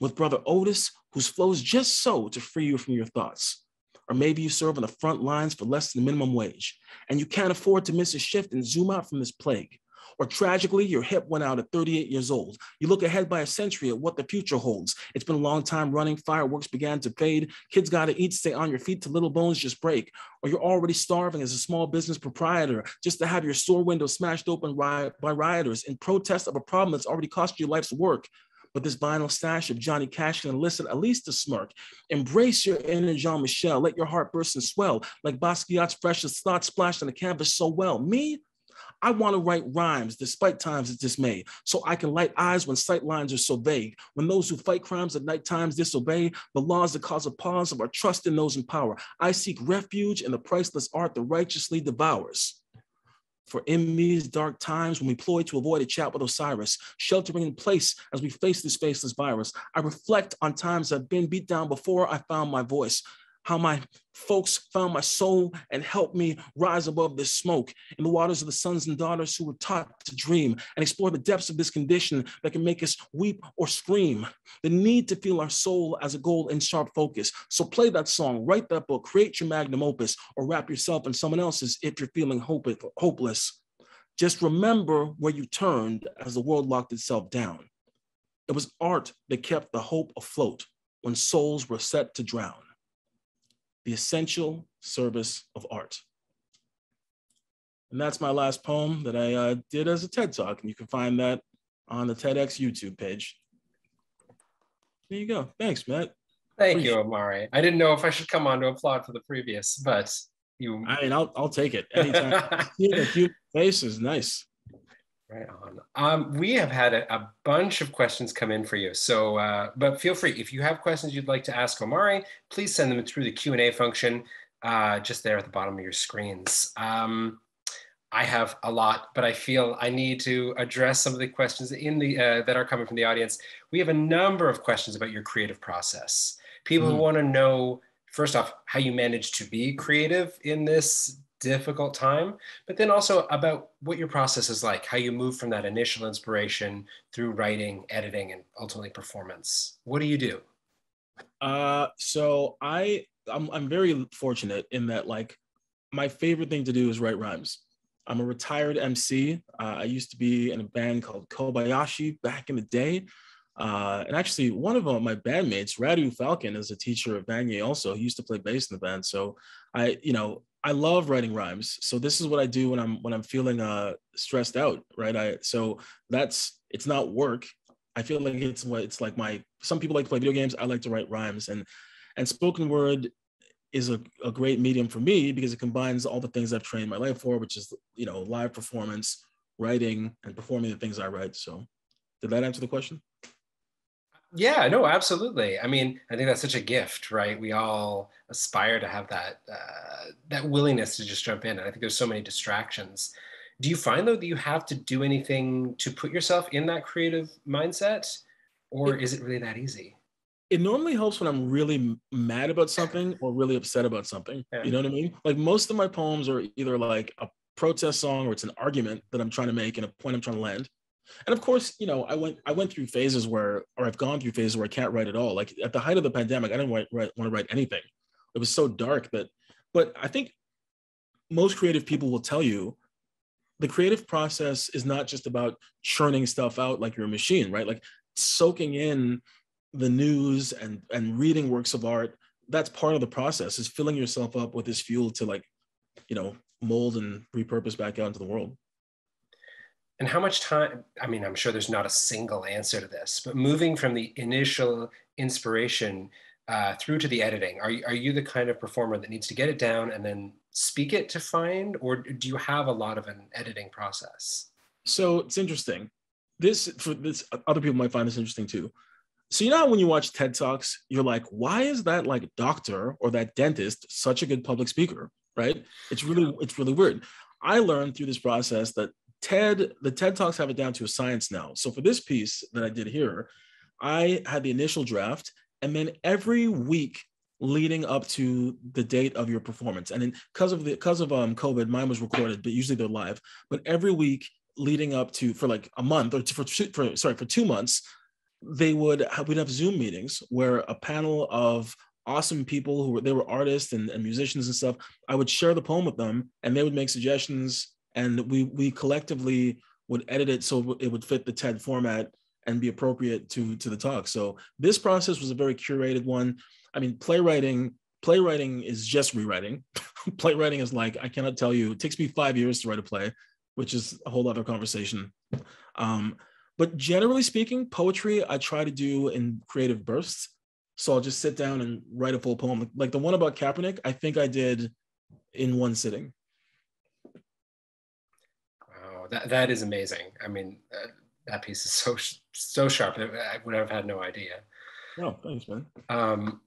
with brother Otis, whose flows just so to free you from your thoughts. Or maybe you serve on the front lines for less than minimum wage, and you can't afford to miss a shift and zoom out from this plague. Or tragically, your hip went out at 38 years old. You look ahead by a century at what the future holds. It's been a long time running. Fireworks began to fade. Kids got to eat, stay on your feet till little bones just break. Or you're already starving as a small business proprietor just to have your store window smashed open by rioters in protest of a problem that's already cost you life's work but this vinyl stash of Johnny Cash can elicit at least a smirk. Embrace your inner Jean Michel. Let your heart burst and swell like Basquiat's freshest thoughts splashed on the canvas so well. Me, I want to write rhymes despite times of dismay, so I can light eyes when sight lines are so vague. When those who fight crimes at night times disobey the laws that cause a pause of our trust in those in power, I seek refuge in the priceless art that righteously devours. For in these dark times, when we ploy to avoid a chat with Osiris, sheltering in place as we face this faceless virus, I reflect on times I've been beat down before I found my voice how my folks found my soul and helped me rise above this smoke in the waters of the sons and daughters who were taught to dream and explore the depths of this condition that can make us weep or scream. The need to feel our soul as a goal in sharp focus. So play that song, write that book, create your magnum opus, or wrap yourself in someone else's if you're feeling hopeless. Just remember where you turned as the world locked itself down. It was art that kept the hope afloat when souls were set to drown the essential service of art. And that's my last poem that I uh, did as a TED Talk. And you can find that on the TEDx YouTube page. There you go. Thanks, Matt. Thank Appreciate you, Omari. I didn't know if I should come on to applaud for the previous, but you. I mean, I'll, I'll take it anytime. Seeing a cute face is nice. Right on. Um, we have had a, a, bunch of questions come in for you. So, uh, but feel free if you have questions you'd like to ask Omari, please send them through the Q and A function uh, just there at the bottom of your screens. Um, I have a lot, but I feel I need to address some of the questions in the uh, that are coming from the audience. We have a number of questions about your creative process. People mm. who want to know first off how you manage to be creative in this difficult time, but then also about what your process is like, how you move from that initial inspiration through writing, editing, and ultimately performance. What do you do? Uh, so I I'm I'm very fortunate in that like my favorite thing to do is write rhymes. I'm a retired MC. Uh, I used to be in a band called Kobayashi back in the day. Uh, and actually, one of uh, my bandmates, Radu Falcon, is a teacher at Vanier also. He used to play bass in the band. So I, you know, I love writing rhymes. So this is what I do when I'm when I'm feeling uh stressed out, right? I so that's it's not work. I feel like it's what it's like my some people like to play video games. I like to write rhymes and and spoken word is a, a great medium for me because it combines all the things I've trained my life for, which is you know live performance, writing, and performing the things I write. So did that answer the question? Yeah, no, absolutely. I mean, I think that's such a gift, right? We all aspire to have that uh, that willingness to just jump in. And I think there's so many distractions. Do you find though that you have to do anything to put yourself in that creative mindset, or it, is it really that easy? It normally helps when I'm really mad about something or really upset about something. Yeah. You know what I mean? Like most of my poems are either like a protest song or it's an argument that I'm trying to make and a point I'm trying to land and of course you know i went i went through phases where or i've gone through phases where i can't write at all. Like at the height of the pandemic i didn't write, write, want to write anything. It was so dark that but i think most creative people will tell you the creative process is not just about churning stuff out like you're a machine right? Like soaking in the news and and reading works of art that's part of the process is filling yourself up with this fuel to like you know mold and repurpose back out into the world and how much time i mean i'm sure there's not a single answer to this but moving from the initial inspiration uh, through to the editing are you, are you the kind of performer that needs to get it down and then speak it to find or do you have a lot of an editing process? So it's interesting. This for this other people might find this interesting too. So you know when you watch ted talks you're like why is that like doctor or that dentist such a good public speaker? Right? It's really it's really weird. I learned through this process that TED, the TED Talks have it down to a science now. So for this piece that I did here, I had the initial draft, and then every week leading up to the date of your performance, and because of the because of um COVID, mine was recorded, but usually they're live. But every week leading up to for like a month or for, for sorry for two months, they would have, we'd have Zoom meetings where a panel of awesome people who were they were artists and, and musicians and stuff. I would share the poem with them, and they would make suggestions, and we we collectively would edit it so it would fit the TED format and be appropriate to to the talk. So this process was a very curated one. I mean, playwriting playwriting is just rewriting. playwriting is like I cannot tell you. It takes me five years to write a play, which is a whole other conversation. Um, but generally speaking, poetry I try to do in creative bursts. So I'll just sit down and write a full poem. Like the one about Kaepernick, I think I did in one sitting. That, that is amazing. I mean, uh, that piece is so so sharp. I would have had no idea. Oh, thanks, man. Um,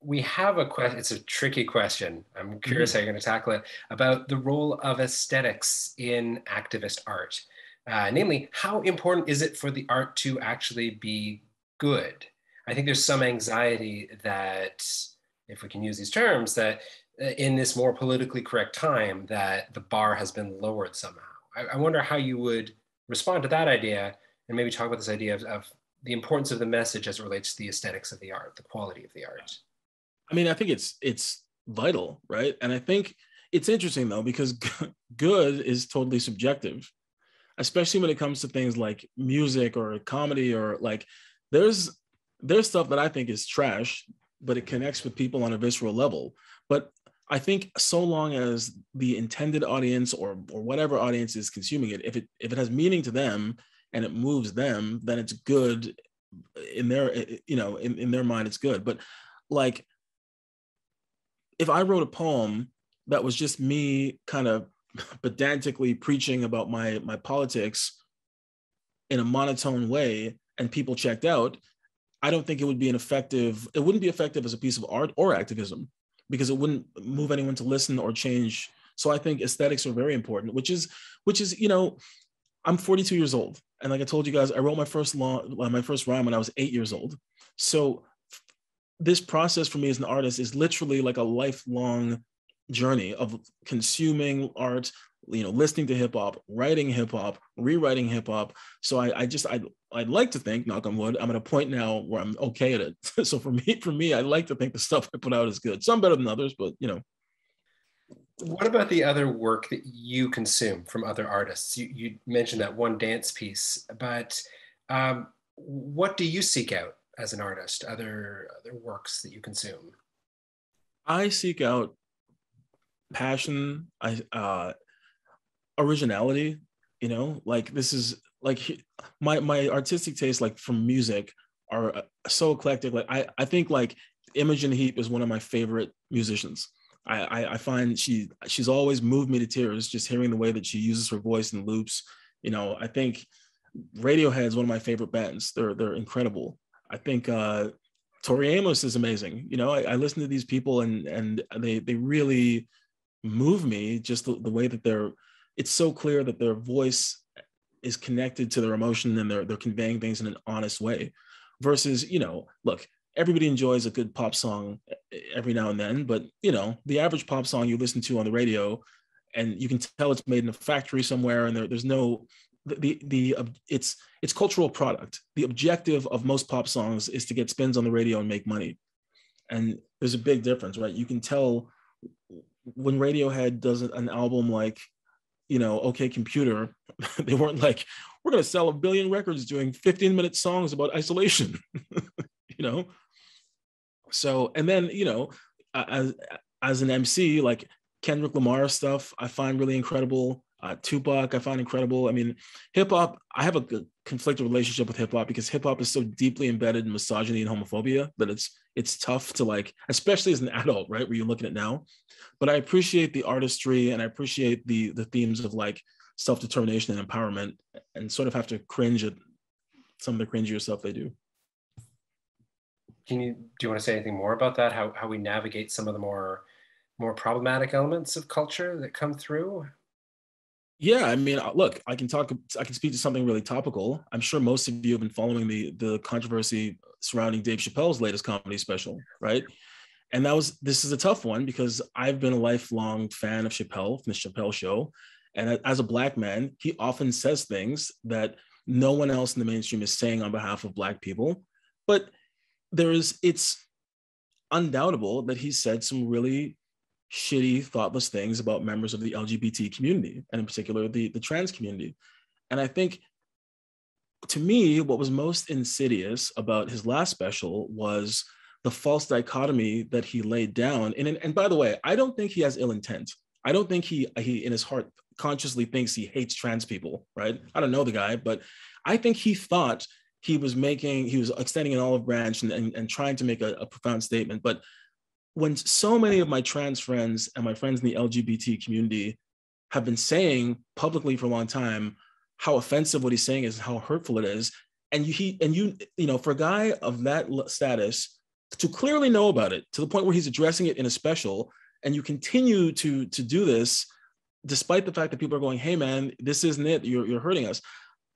we have a question. It's a tricky question. I'm curious mm-hmm. how you're going to tackle it about the role of aesthetics in activist art. Uh, namely, how important is it for the art to actually be good? I think there's some anxiety that, if we can use these terms, that uh, in this more politically correct time, that the bar has been lowered somehow. I, I wonder how you would respond to that idea and maybe talk about this idea of, of the importance of the message as it relates to the aesthetics of the art, the quality of the art. I mean, I think it's it's vital, right? And I think it's interesting though because good is totally subjective, especially when it comes to things like music or comedy or like there's there's stuff that I think is trash, but it connects with people on a visceral level. But I think so long as the intended audience or or whatever audience is consuming it, if it if it has meaning to them and it moves them, then it's good in their you know in, in their mind it's good. But like if I wrote a poem that was just me kind of pedantically preaching about my my politics in a monotone way and people checked out, I don't think it would be an effective, it wouldn't be effective as a piece of art or activism because it wouldn't move anyone to listen or change. So I think aesthetics are very important, which is, which is, you know, I'm 42 years old. And like I told you guys, I wrote my first law, uh, my first rhyme when I was eight years old. So this process for me as an artist is literally like a lifelong journey of consuming art, you know, listening to hip hop, writing hip hop, rewriting hip hop. So I, I just I I'd like to think, knock on wood, I'm at a point now where I'm okay at it. so for me, for me, I like to think the stuff I put out is good. Some better than others, but you know. What about the other work that you consume from other artists? You, you mentioned that one dance piece, but um, what do you seek out as an artist? Other other works that you consume? I seek out passion, I uh, originality. You know, like this is like my my artistic taste, like from music, are uh, so eclectic. Like I I think like Imogen Heap is one of my favorite musicians. I, I, I find she she's always moved me to tears just hearing the way that she uses her voice and loops. You know, I think Radiohead is one of my favorite bands. They're they're incredible. I think uh, Tori Amos is amazing. You know, I, I, listen to these people and and they they really move me. Just the, the way that they're. It's so clear that their voice is connected to their emotion and they're they're conveying things in an honest way. Versus, you know, look, everybody enjoys a good pop song every now and then, but you know, the average pop song you listen to on the radio, and you can tell it's made in a factory somewhere, and there, there's no the the it's it's cultural product. The objective of most pop songs is to get spins on the radio and make money, and there's a big difference, right? You can tell when Radiohead does an album like, you know, OK Computer, they weren't like, we're gonna sell a billion records doing 15 minute songs about isolation, you know. So and then you know, as as an MC, like Kendrick Lamar stuff, I find really incredible. Uh, Tupac, I find incredible. I mean, hip hop, I have a conflicted relationship with hip hop because hip hop is so deeply embedded in misogyny and homophobia that it's it's tough to like, especially as an adult, right? Where you're looking at now. But I appreciate the artistry and I appreciate the the themes of like self determination and empowerment, and sort of have to cringe at some of the cringier stuff they do. Can you do you want to say anything more about that? How how we navigate some of the more more problematic elements of culture that come through? Yeah, I mean, uh, look, I can talk. I can speak to something really topical. I'm sure most of you have been following the the controversy surrounding Dave Chappelle's latest comedy special, right? And that was this is a tough one because I've been a lifelong fan of Chappelle from the Chappelle Show, and as a black man, he often says things that no one else in the mainstream is saying on behalf of black people. But there is it's undoubtable that he said some really shitty, thoughtless things about members of the LGBT community, and in particular the, the trans community. And I think to me, what was most insidious about his last special was the false dichotomy that he laid down. And, and by the way, I don't think he has ill intent. I don't think he he in his heart consciously thinks he hates trans people, right? I don't know the guy, but I think he thought he was making, he was extending an olive branch and, and, and trying to make a, a profound statement. But when so many of my trans friends and my friends in the LGBT community have been saying publicly for a long time how offensive what he's saying is, how hurtful it is, and you he and you you know for a guy of that status to clearly know about it to the point where he's addressing it in a special, and you continue to to do this despite the fact that people are going, "Hey man, this isn't it. You're you're hurting us."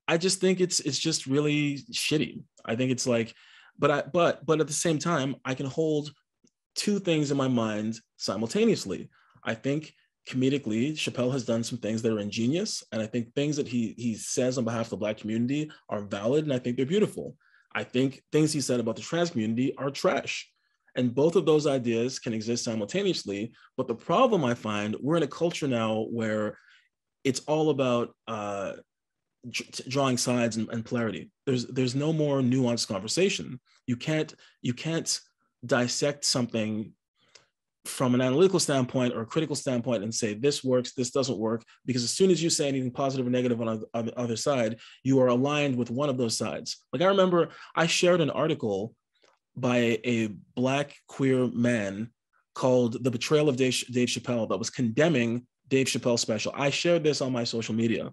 I just think it's it's just really shitty. I think it's like, but I but but at the same time, I can hold two things in my mind simultaneously. I think comedically, Chappelle has done some things that are ingenious, and I think things that he he says on behalf of the Black community are valid, and I think they're beautiful. I think things he said about the trans community are trash. And both of those ideas can exist simultaneously. But the problem I find, we're in a culture now where it's all about uh, drawing sides and, and polarity. There's there's no more nuanced conversation. You can't you can't dissect something from an analytical standpoint or a critical standpoint and say this works, this doesn't work, because as soon as you say anything positive or negative on, on the other side, you are aligned with one of those sides. Like I remember I shared an article by a black queer man called "The Betrayal of Dave, Dave Chappelle" that was condemning Dave Chappelle's special. I shared this on my social media,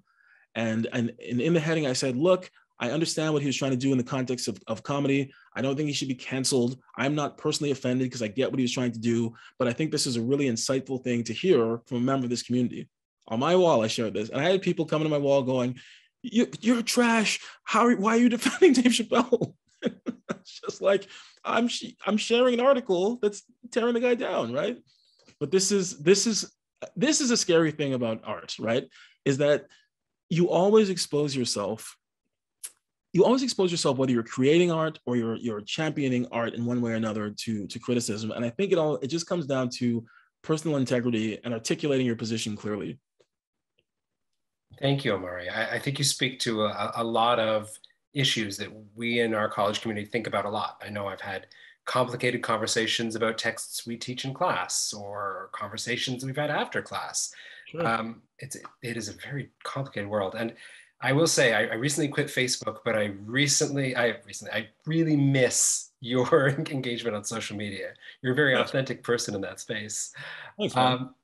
and, and, and in the heading, I said, look, I understand what he was trying to do in the context of, of comedy. I don't think he should be canceled. I'm not personally offended because I get what he was trying to do, but I think this is a really insightful thing to hear from a member of this community. On my wall, I shared this, and I had people coming to my wall going, you, "You're trash. How? Why are you defending Dave Chappelle?" it's just like I'm I'm sharing an article that's tearing the guy down, right? But this is this is this is a scary thing about art, right? Is that you always expose yourself you always expose yourself whether you're creating art or you're you're championing art in one way or another to to criticism. And i think it all it just comes down to personal integrity and articulating your position clearly. Thank you omari. I, I think you speak to a, a, lot of issues that we in our college community think about a lot. I know i've had complicated conversations about texts we teach in class or conversations we've had after class. Sure. Um, it's it is a very complicated world, and I will say I, I, recently quit Facebook, but I recently I recently I really miss your engagement on social media. You're a very authentic person in that space. Thanks, um,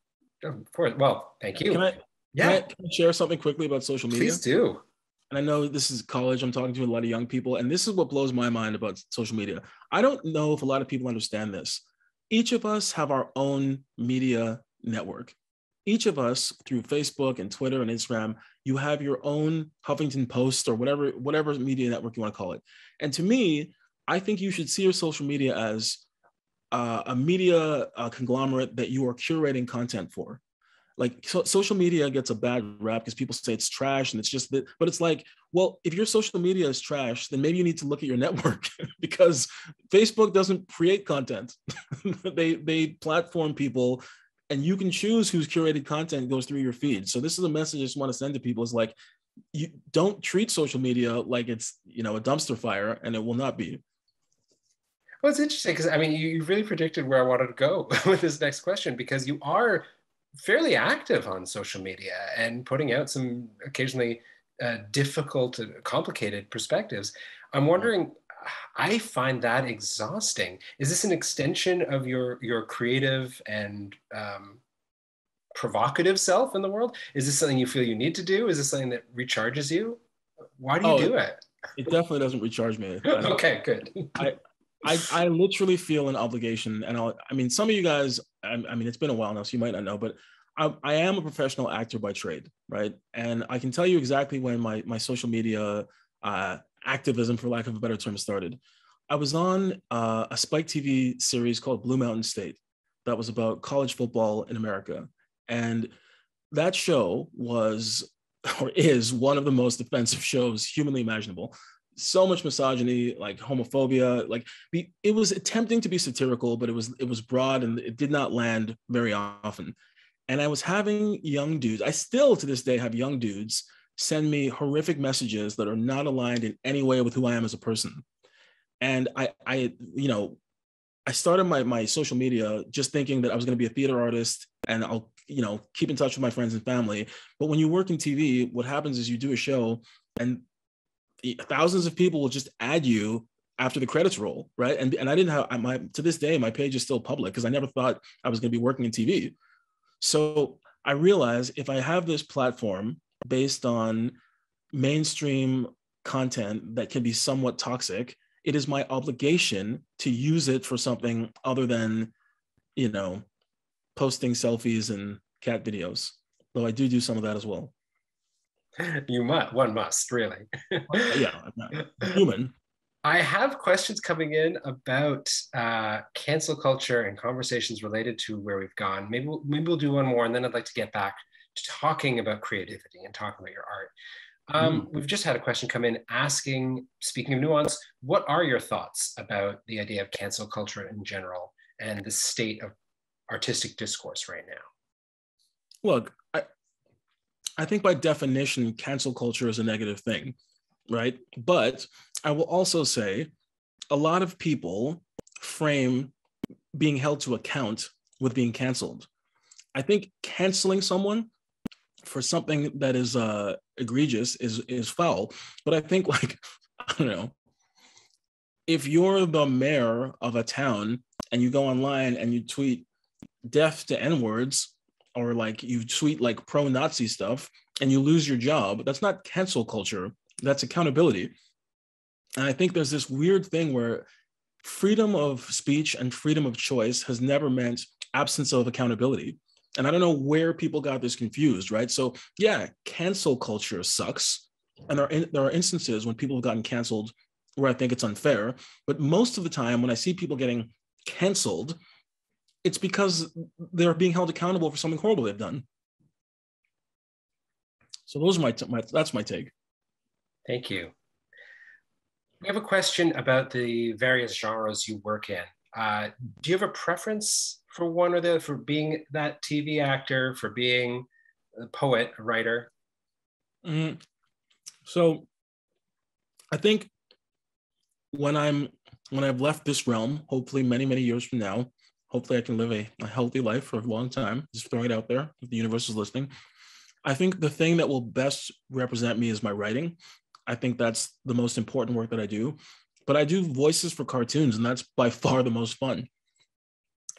of course. Well, thank you. Can I, yeah. Can I, can I share something quickly about social media? Please do. And I know this is college. I'm talking to a lot of young people, and this is what blows my mind about social media. I don't know if a lot of people understand this. Each of us have our own media network each of us through Facebook and Twitter and Instagram, you have your own Huffington Post or whatever whatever media network you want to call it. And to me, I think you should see your social media as uh, a media uh, conglomerate that you are curating content for. Like so, social media gets a bad rap because people say it's trash and it's just that, but it's like, well, if your social media is trash, then maybe you need to look at your network because Facebook doesn't create content. they they platform people and you can choose whose curated content goes through your feed. So this is a message I just want to send to people is like, you don't treat social media like it's, you know, a dumpster fire and it will not be. Well, it's interesting because I mean, you, you really predicted where I wanted to go with this next question because you are fairly active on social media and putting out some occasionally uh, difficult, complicated perspectives. I'm wondering I find that exhausting. Is this an extension of your your creative and um, provocative self in the world? Is this something you feel you need to do? Is this something that recharges you? Why do you oh, do it? It definitely doesn't recharge me. okay, good. I, I, I literally feel an obligation, and I'll, I mean, some of you guys, I, I mean, it's been a while now, so you might not know, but I, I, am a professional actor by trade, right? And I can tell you exactly when my my social media uh, activism, for lack of a better term, started. I was on uh, a Spike TV series called Blue Mountain State that was about college football in America, and that show was or is one of the most offensive shows humanly imaginable so much misogyny, like homophobia, like be, it was attempting to be satirical, but it was it was broad and it did not land very often. And I was having young dudes, I still to this day have young dudes send me horrific messages that are not aligned in any way with who I am as a person. And I, I, you know, I started my my social media just thinking that I was going to be a theater artist and I'll, you know, keep in touch with my friends and family. But when you work in TV, what happens is you do a show and thousands of people will just add you after the credits roll, right? And and I didn't have my to this day my page is still public because I never thought I was going to be working in TV. So I realized if I have this platform based on mainstream content that can be somewhat toxic, it is my obligation to use it for something other than, you know, posting selfies and cat videos. Though I do do some of that as well. you must one must really yeah human i have questions coming in about uh, cancel culture and conversations related to where we've gone maybe we'll, maybe we'll do one more and then i'd like to get back talking about creativity and talking about your art um, mm. We've just had a question come in asking, speaking of nuance, what are your thoughts about the idea of cancel culture in general and the state of artistic discourse right now? Look, I, I think by definition, cancel culture is a negative thing, right? But I will also say a lot of people frame being held to account with being canceled. I think canceling someone for something that is uh, egregious is is foul. But I think like I don't know if you're the mayor of a town and you go online and you tweet death to n words or like you tweet like pro Nazi stuff and you lose your job, that's not cancel culture, that's accountability. And I think there's this weird thing where freedom of speech and freedom of choice has never meant absence of accountability. And I don't know where people got this confused, right? So, yeah, cancel culture sucks. And there are, there are instances when people have gotten canceled where I think it's unfair. But most of the time, when I see people getting canceled, it's because they're being held accountable for something horrible they've done. So those are my, t- my that's my take. Thank you. We have a question about the various genres you work in. Uh, do you have a preference for one or the for being that TV actor, for being a poet, a writer? Mm-hmm. So, I think when I'm when I've left this realm, hopefully many many years from now, hopefully I can live a, a healthy life for a long time. Just throwing it out there if the universe is listening. I think the thing that will best represent me is my writing. I think that's the most important work that I do. But I do voices for cartoons, and that's by far the most fun.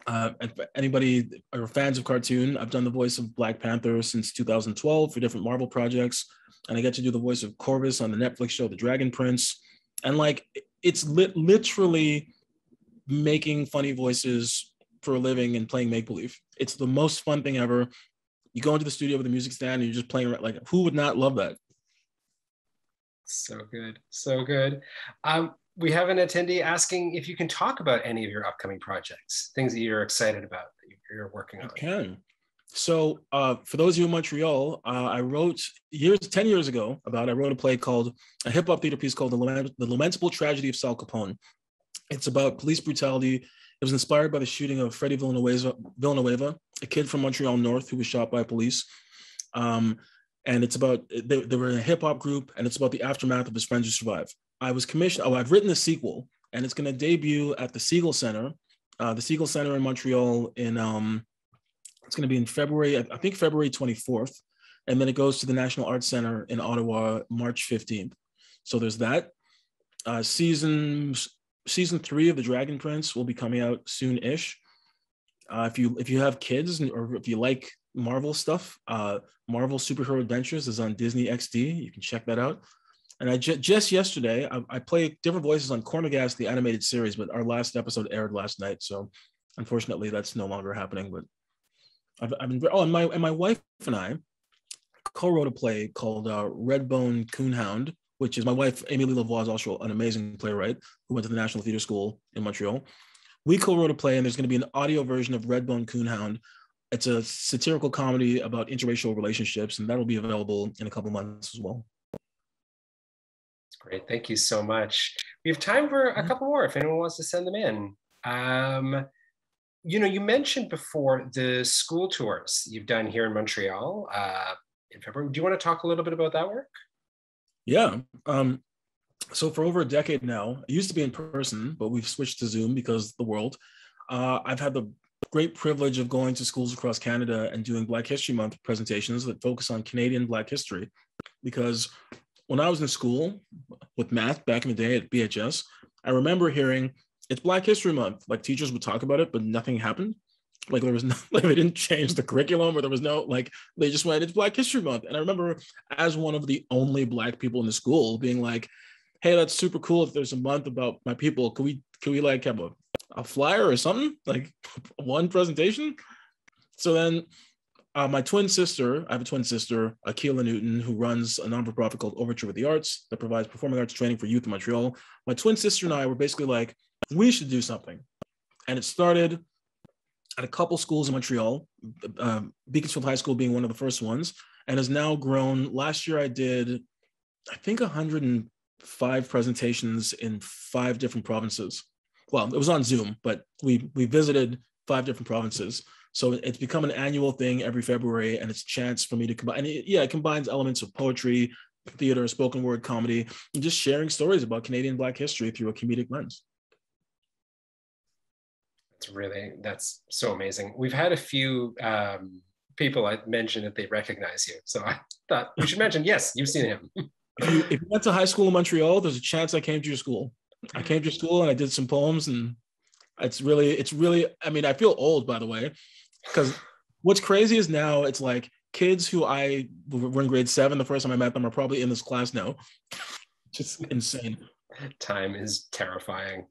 Uh, anybody are fans of cartoon, I've done the voice of Black Panther since 2012 for different Marvel projects, and I get to do the voice of Corvus on the Netflix show The Dragon Prince. And like, it's li- literally making funny voices for a living and playing make believe. It's the most fun thing ever. You go into the studio with a music stand and you're just playing like who would not love that? So good, so good. Um, we have an attendee asking if you can talk about any of your upcoming projects, things that you're excited about that you're working on. I can. So, uh, for those of you in Montreal, uh, I wrote years, 10 years ago, about I wrote a play called a hip hop theater piece called the, Lament, the Lamentable Tragedy of Sal Capone. It's about police brutality. It was inspired by the shooting of Fredy Villanueva, Villanueva a kid from Montreal North who was shot by police. Um, and it's about they, they were in a hip hop group, and it's about the aftermath of his friends who survived. I was commissioned. Oh, I've written a sequel, and it's going to debut at the Segal Center, uh, the Segal Center in Montreal. In um, it's going to be in February, I think February 24th, and then it goes to the National Arts Center in Ottawa March 15th. So there's that. Uh, season season three of the Dragon Prince will be coming out soon-ish. Uh, if you if you have kids or if you like Marvel stuff, uh, Marvel Superhero Adventures is on Disney XD. You can check that out. And I ju- just yesterday I, I play different voices on Corner Gas, the animated series, but our last episode aired last night, so unfortunately that's no longer happening. But I've, I've been oh, and my and my wife and I co-wrote a play called uh, Redbone Coonhound, which is my wife Amy-Lee Lavoie is also an amazing playwright who went to the National Theatre School in Montreal. We co-wrote a play, and there's going to be an audio version of Redbone Coonhound. It's a satirical comedy about interracial relationships, and that'll be available in a couple months as well. Great. Thank you so much. We have time for a mm-hmm. couple more if anyone wants to send them in. Um, you know, you mentioned before the school tours you've done here in Montreal uh, in February. Do you want to talk a little bit about that work? Yeah. Um, so for over a decade now, it used to be in person, but we've switched to Zoom because the world. Uh, I've had the great privilege of going to schools across Canada and doing Black History Month presentations that focus on Canadian Black history. Because when I was in school with math back in the day at BHS, I remember hearing it's Black History Month. Like teachers would talk about it, but nothing happened. Like there was no, like they didn't change the curriculum, or there was no like they just went it's Black History Month. And I remember as one of the only Black people in the school being like, "Hey, that's super cool. If there's a month about my people, can we can we like have a, a flyer or something like one presentation?" So then uh, my twin sister, I have a twin sister, Akilah Newton, who runs a non-for-profit called Overture with the Arts that provides performing arts training for youth in Montreal. My twin sister and I were basically like, we should do something. And it started at a couple schools in Montreal, uh, Beaconsfield High School being one of the first ones, and has now grown. Last year I did, I think, 105 presentations in five different provinces. Well, it was on Zoom, but we we visited five different provinces. So it's become an annual thing every February, and it's a chance for me to combine. And it, yeah, it combines elements of poetry, theater, spoken word comedy, and just sharing stories about Canadian Black history through a comedic lens. It's really that's so amazing. We've had a few um, people I mentioned that they recognize you, so I thought we should mention. Yes, you've seen him. if, you, if you went to high school in Montreal, there's a chance I came to your school. I came to your school and I did some poems, and it's really, it's really. I mean, I feel old, by the way, because what's crazy is now it's like kids who I were in grade seven the first time I met them are probably in this class now. Just insane. Time is terrifying.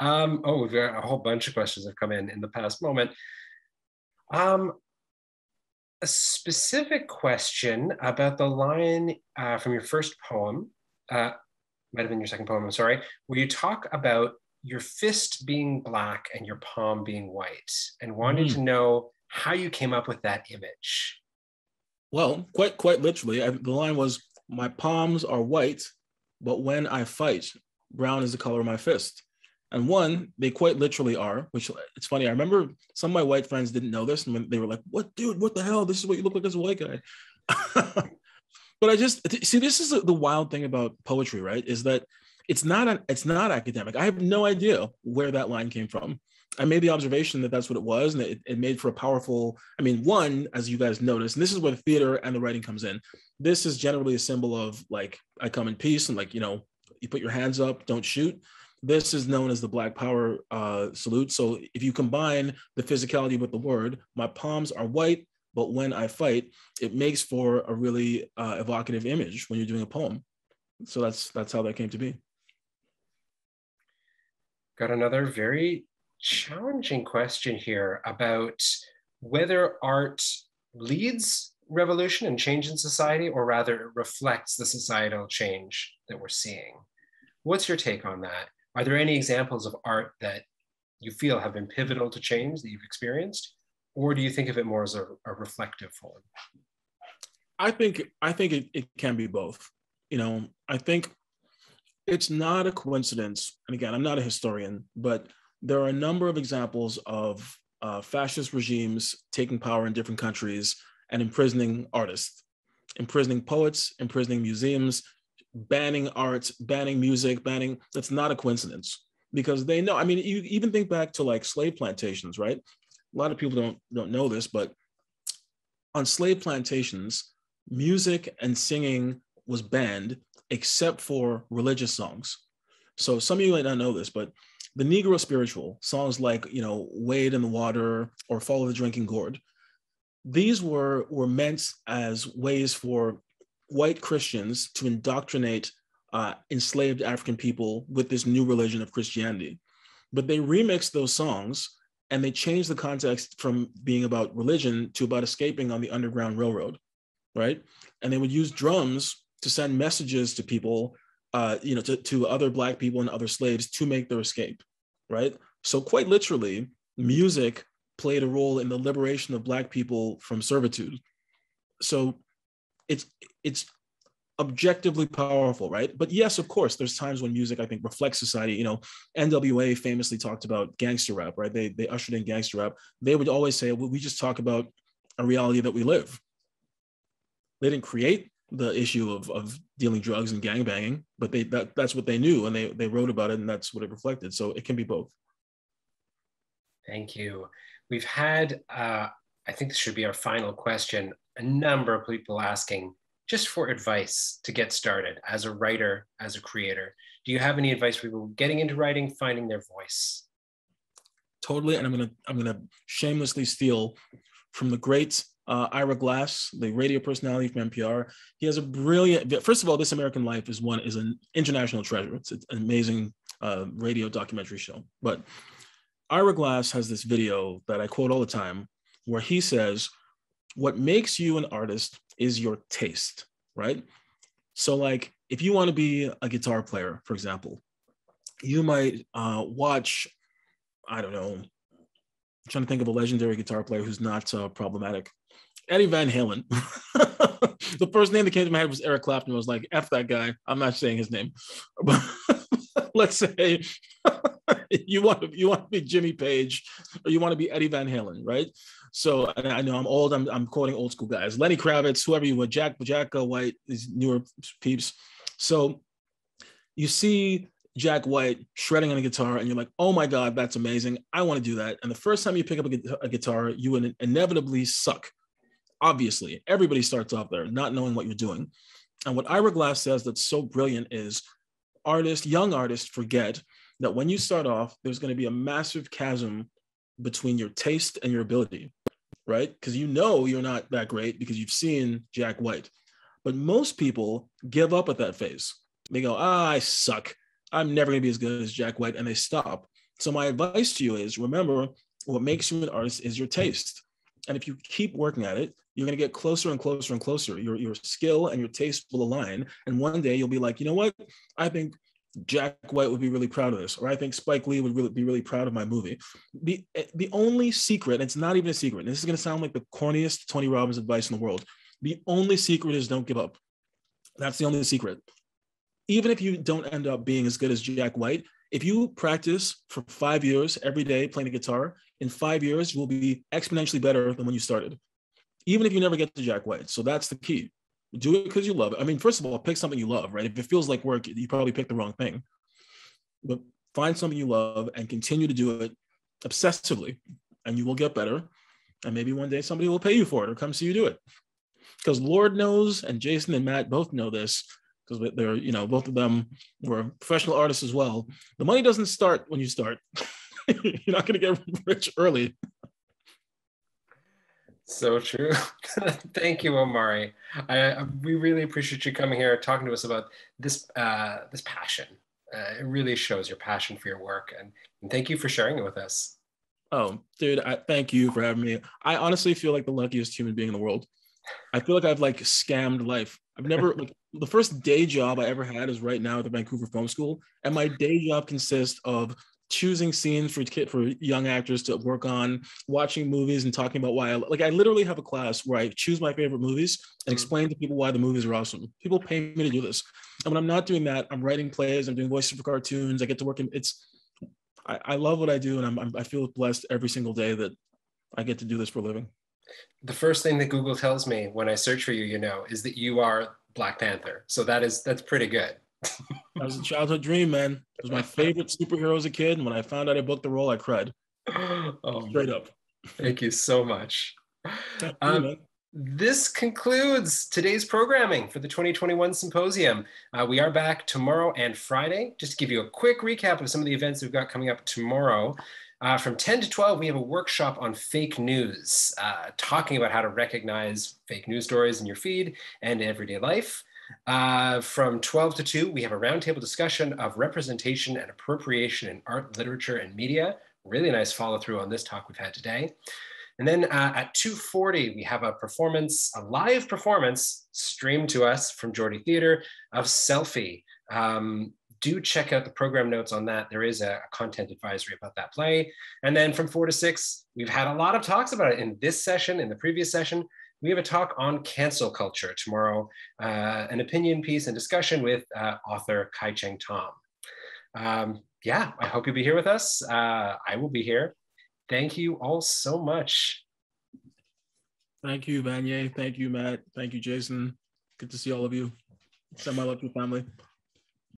Um, oh, we've got a whole bunch of questions have come in in the past moment. Um, a specific question about the line uh, from your first poem, uh, might have been your second poem, I'm sorry, where you talk about your fist being black and your palm being white, and wanted mm. to know how you came up with that image. Well, quite quite literally, I, the line was, "My palms are white but when I fight, brown is the color of my fist. And one, they quite literally are, which it's funny. I remember some of my white friends didn't know this, and they were like, "What, dude? What the hell? This is what you look like as a white guy." but I just see this is the wild thing about poetry, right? Is that it's not an, it's not academic. I have no idea where that line came from. I made the observation that that's what it was, and it, it made for a powerful. I mean, one, as you guys notice, and this is where the theater and the writing comes in. This is generally a symbol of like I come in peace, and like you know, you put your hands up, don't shoot. This is known as the Black Power uh, salute. So if you combine the physicality with the word, my palms are white, but when I fight, it makes for a really uh, evocative image when you're doing a poem. So that's that's how that came to be. Got another very challenging question here about whether art leads revolution and change in society, or rather it reflects the societal change that we're seeing. What's your take on that? Are there any examples of art that you feel have been pivotal to change that you've experienced? Or do you think of it more as a, a reflective form? I think I think it, it can be both. You know, I think it's not a coincidence. And again, I'm not a historian, but there are a number of examples of uh, fascist regimes taking power in different countries and imprisoning artists, imprisoning poets, imprisoning museums, banning art, banning music, banning. That's not a coincidence because they know. I mean, you even think back to like slave plantations, right? A lot of people don't don't know this, but on slave plantations, music and singing was banned except for religious songs. So some of you might not know this, but the Negro spiritual, songs like, you know, Wade in the Water or Follow the Drinking Gourd, these were, were meant as ways for white Christians to indoctrinate uh, enslaved African people with this new religion of Christianity. But they remixed those songs and they changed the context from being about religion to about escaping on the Underground Railroad, right? And they would use drums to send messages to people, uh, you know, to, to other Black people and other slaves to make their escape, right? So, quite literally, music played a role in the liberation of Black people from servitude. So, it's it's objectively powerful, right? But yes, of course, there's times when music I think reflects society. You know, NWA famously talked about gangster rap, right? They they ushered in gangster rap. They would always say, well, we just talk about a reality that we live. They didn't create the issue of, of dealing drugs and gang banging, but they that, that's what they knew and they they wrote about it and that's what it reflected. So it can be both. Thank you. We've had uh, I think this should be our final question. A number of people asking just for advice to get started as a writer, as a creator. Do you have any advice for people getting into writing, finding their voice? Totally, and I'm gonna I'm gonna shamelessly steal from the great uh, Ira Glass, the radio personality from NPR. He has a brilliant. First of all, This American Life is one is an international treasure. It's an amazing uh, radio documentary show. But Ira Glass has this video that I quote all the time, where he says, "What makes you an artist is your taste, right? So, like, if you want to be a guitar player, for example, you might uh, watch, I don't know, I'm trying to think of a legendary guitar player who's not uh, problematic. Eddie Van Halen. the first name that came to my head was Eric Clapton. I was like, F that guy. I'm not saying his name. But let's say you want to you want to be Jimmy Page or you want to be Eddie Van Halen, right? So I know I'm old. I'm, I'm quoting old school guys, Lenny Kravitz, whoever you want, Jack Jack uh, White, these newer peeps. So you see Jack White shredding on a guitar, and you're like, oh my god, that's amazing. I want to do that. And the first time you pick up a, a guitar, you would inevitably suck. Obviously, everybody starts off there not knowing what you're doing. And what Ira Glass says that's so brilliant is artists, young artists, forget that when you start off, there's going to be a massive chasm between your taste and your ability, right? Because you know you're not that great because you've seen Jack White. But most people give up at that phase. They go, ah, I suck. I'm never going to be as good as Jack White. And they stop. So, my advice to you is remember what makes you an artist is your taste. And if you keep working at it, you're going to get closer and closer and closer. Your, your skill and your taste will align. And one day you'll be like, you know what? I think Jack White would be really proud of this, or I think Spike Lee would really be really proud of my movie. The the only secret, it's not even a secret. This is going to sound like the corniest Tony Robbins advice in the world. The only secret is don't give up. That's the only secret. Even if you don't end up being as good as Jack White, if you practice for five years every day playing the guitar, in five years you will be exponentially better than when you started. Even if you never get to Jack White. So that's the key do it because you love it. I mean, first of all, pick something you love, right? If it feels like work, you probably picked the wrong thing. But find something you love and continue to do it obsessively, and you will get better. And maybe one day somebody will pay you for it or come see you do it. Because Lord knows, and Jason and Matt both know this, because they're, you know, both of them were professional artists as well. The money doesn't start when you start. You're not going to get rich early. So true. Thank you, Omari. I, I, we really appreciate you coming here talking to us about this uh, this passion. Uh, it really shows your passion for your work, and, and thank you for sharing it with us. Oh, dude, I, thank you for having me. I honestly feel like the luckiest human being in the world. I feel like I've like scammed life. I've never like the first day job I ever had is right now at the Vancouver Film School, and my day job consists of choosing scenes for kid for young actors to work on, watching movies and talking about why I like I literally have a class where I choose my favorite movies and mm-hmm. explain to people why the movies are awesome. People pay me to do this. And when I'm not doing that, I'm writing plays, I'm doing voices for cartoons, I get to work in it's I, I love what I do and I'm, I'm I feel blessed every single day that I get to do this for a living. The first thing that Google tells me when I search for you, you know, is that you are Black Panther. So that is that's pretty good that was a childhood dream, man. It was my favorite superhero as a kid. And when I found out I booked the role, I cried. Oh, Straight up. Thank you so much. Um, this concludes today's programming for the 2021 symposium. Uh, we are back tomorrow and Friday. Just to give you a quick recap of some of the events we've got coming up tomorrow. Uh, from 10 to 12, we have a workshop on fake news, uh, talking about how to recognize fake news stories in your feed and everyday life. Uh, from 12 to 2, we have a roundtable discussion of representation and appropriation in art, literature, and media really nice follow through on this talk we've had today. And then uh, at 2.40, we have a performance, a live performance streamed to us from Geordie Theatre of Selfie. Um, do check out the program notes on that. There is a, a, content advisory about that play. And then from four to six, we've had a lot of talks about it in this session, in the previous session. We have a talk on cancel culture tomorrow, uh, an opinion piece and discussion with uh, author Kai Cheng Thom. Um, yeah, I hope you'll be here with us. Uh, I will be here. Thank you all so much. Thank you, Vanier. Thank you, Matt. Thank you, Jason. Good to see all of you. Send my love to your family.